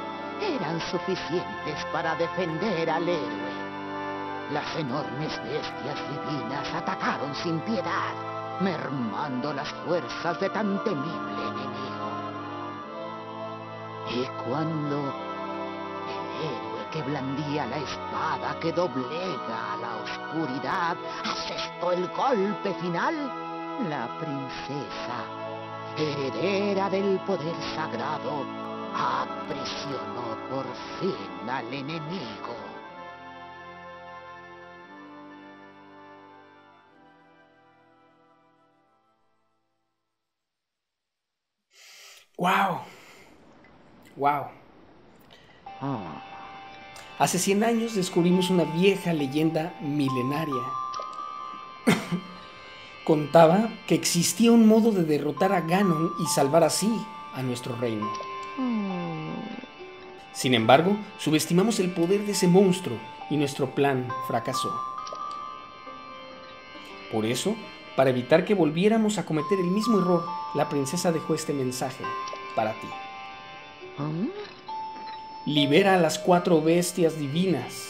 eran suficientes para defender al héroe. Las enormes bestias divinas atacaron sin piedad, mermando las fuerzas de tan temible enemigo. Y cuando el héroe que blandía la espada que doblega a la oscuridad asestó el golpe final, la princesa, heredera del poder sagrado, aprisionó por fin al enemigo. ¡Wow! ¡Wow! Hace 100 años descubrimos una vieja leyenda milenaria. <coughs> Contaba que existía un modo de derrotar a Ganon y salvar así a nuestro reino. Sin embargo, subestimamos el poder de ese monstruo y nuestro plan fracasó. Por eso, para evitar que volviéramos a cometer el mismo error, la princesa dejó este mensaje para ti. Libera a las cuatro bestias divinas.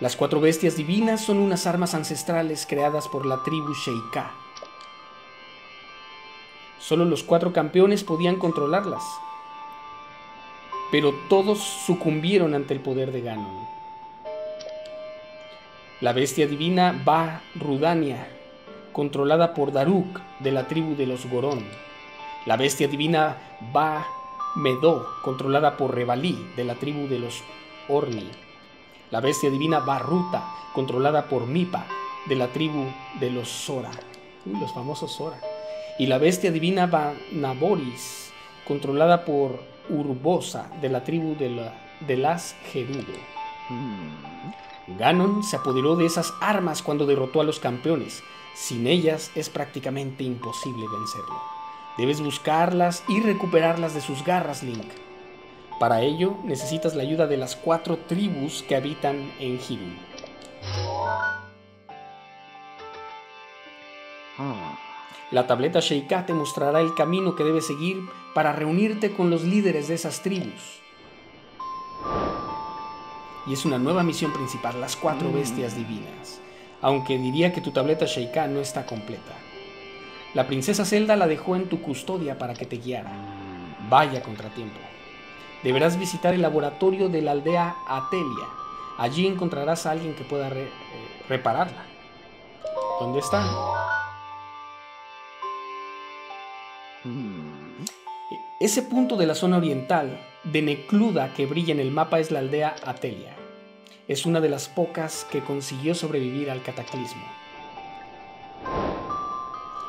Las cuatro bestias divinas son unas armas ancestrales creadas por la tribu Sheikah. Solo los cuatro campeones podían controlarlas. Pero todos sucumbieron ante el poder de Ganon. La bestia divina Va Rudania, controlada por Daruk de la tribu de los Gorón. La bestia divina Va Medó, controlada por Revalí de la tribu de los Orni. La bestia divina Barruta, controlada por Mipa de la tribu de los Sora. Uy, los famosos Sora. Y la bestia divina Vanaboris, controlada por Urbosa de la tribu de, la- de las Gerudo. Ganon se apoderó de esas armas cuando derrotó a los campeones. Sin ellas es prácticamente imposible vencerlo. Debes buscarlas y recuperarlas de sus garras, Link. Para ello necesitas la ayuda de las cuatro tribus que habitan en Hyrule. La tableta Sheikah te mostrará el camino que debes seguir para reunirte con los líderes de esas tribus. Y es una nueva misión principal, las cuatro bestias divinas. Aunque diría que tu tableta Sheikah no está completa. La princesa Zelda la dejó en tu custodia para que te guiara. Vaya contratiempo. Deberás visitar el laboratorio de la aldea Atelia Allí encontrarás a alguien que pueda re- eh, repararla. ¿Dónde están? Mm, Ese punto de la zona oriental de Necluda que brilla en el mapa es la aldea Atelia. Es una de las pocas que consiguió sobrevivir al cataclismo.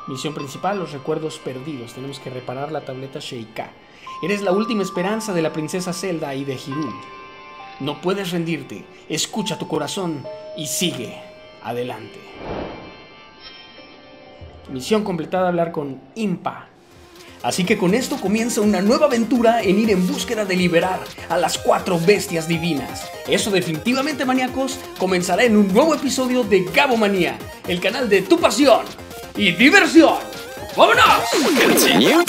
Misión principal, los recuerdos perdidos. Tenemos que reparar la tableta Sheikah. Eres la última esperanza de la princesa Zelda y de Hirul. No puedes rendirte. Escucha tu corazón y sigue adelante. Misión completada, hablar con Impa. Así que con esto comienza una nueva aventura en ir en búsqueda de liberar a las cuatro bestias divinas. Eso definitivamente maníacos comenzará en un nuevo episodio de Gabo Manía, el canal de tu pasión y diversión. ¡Vámonos! Continue.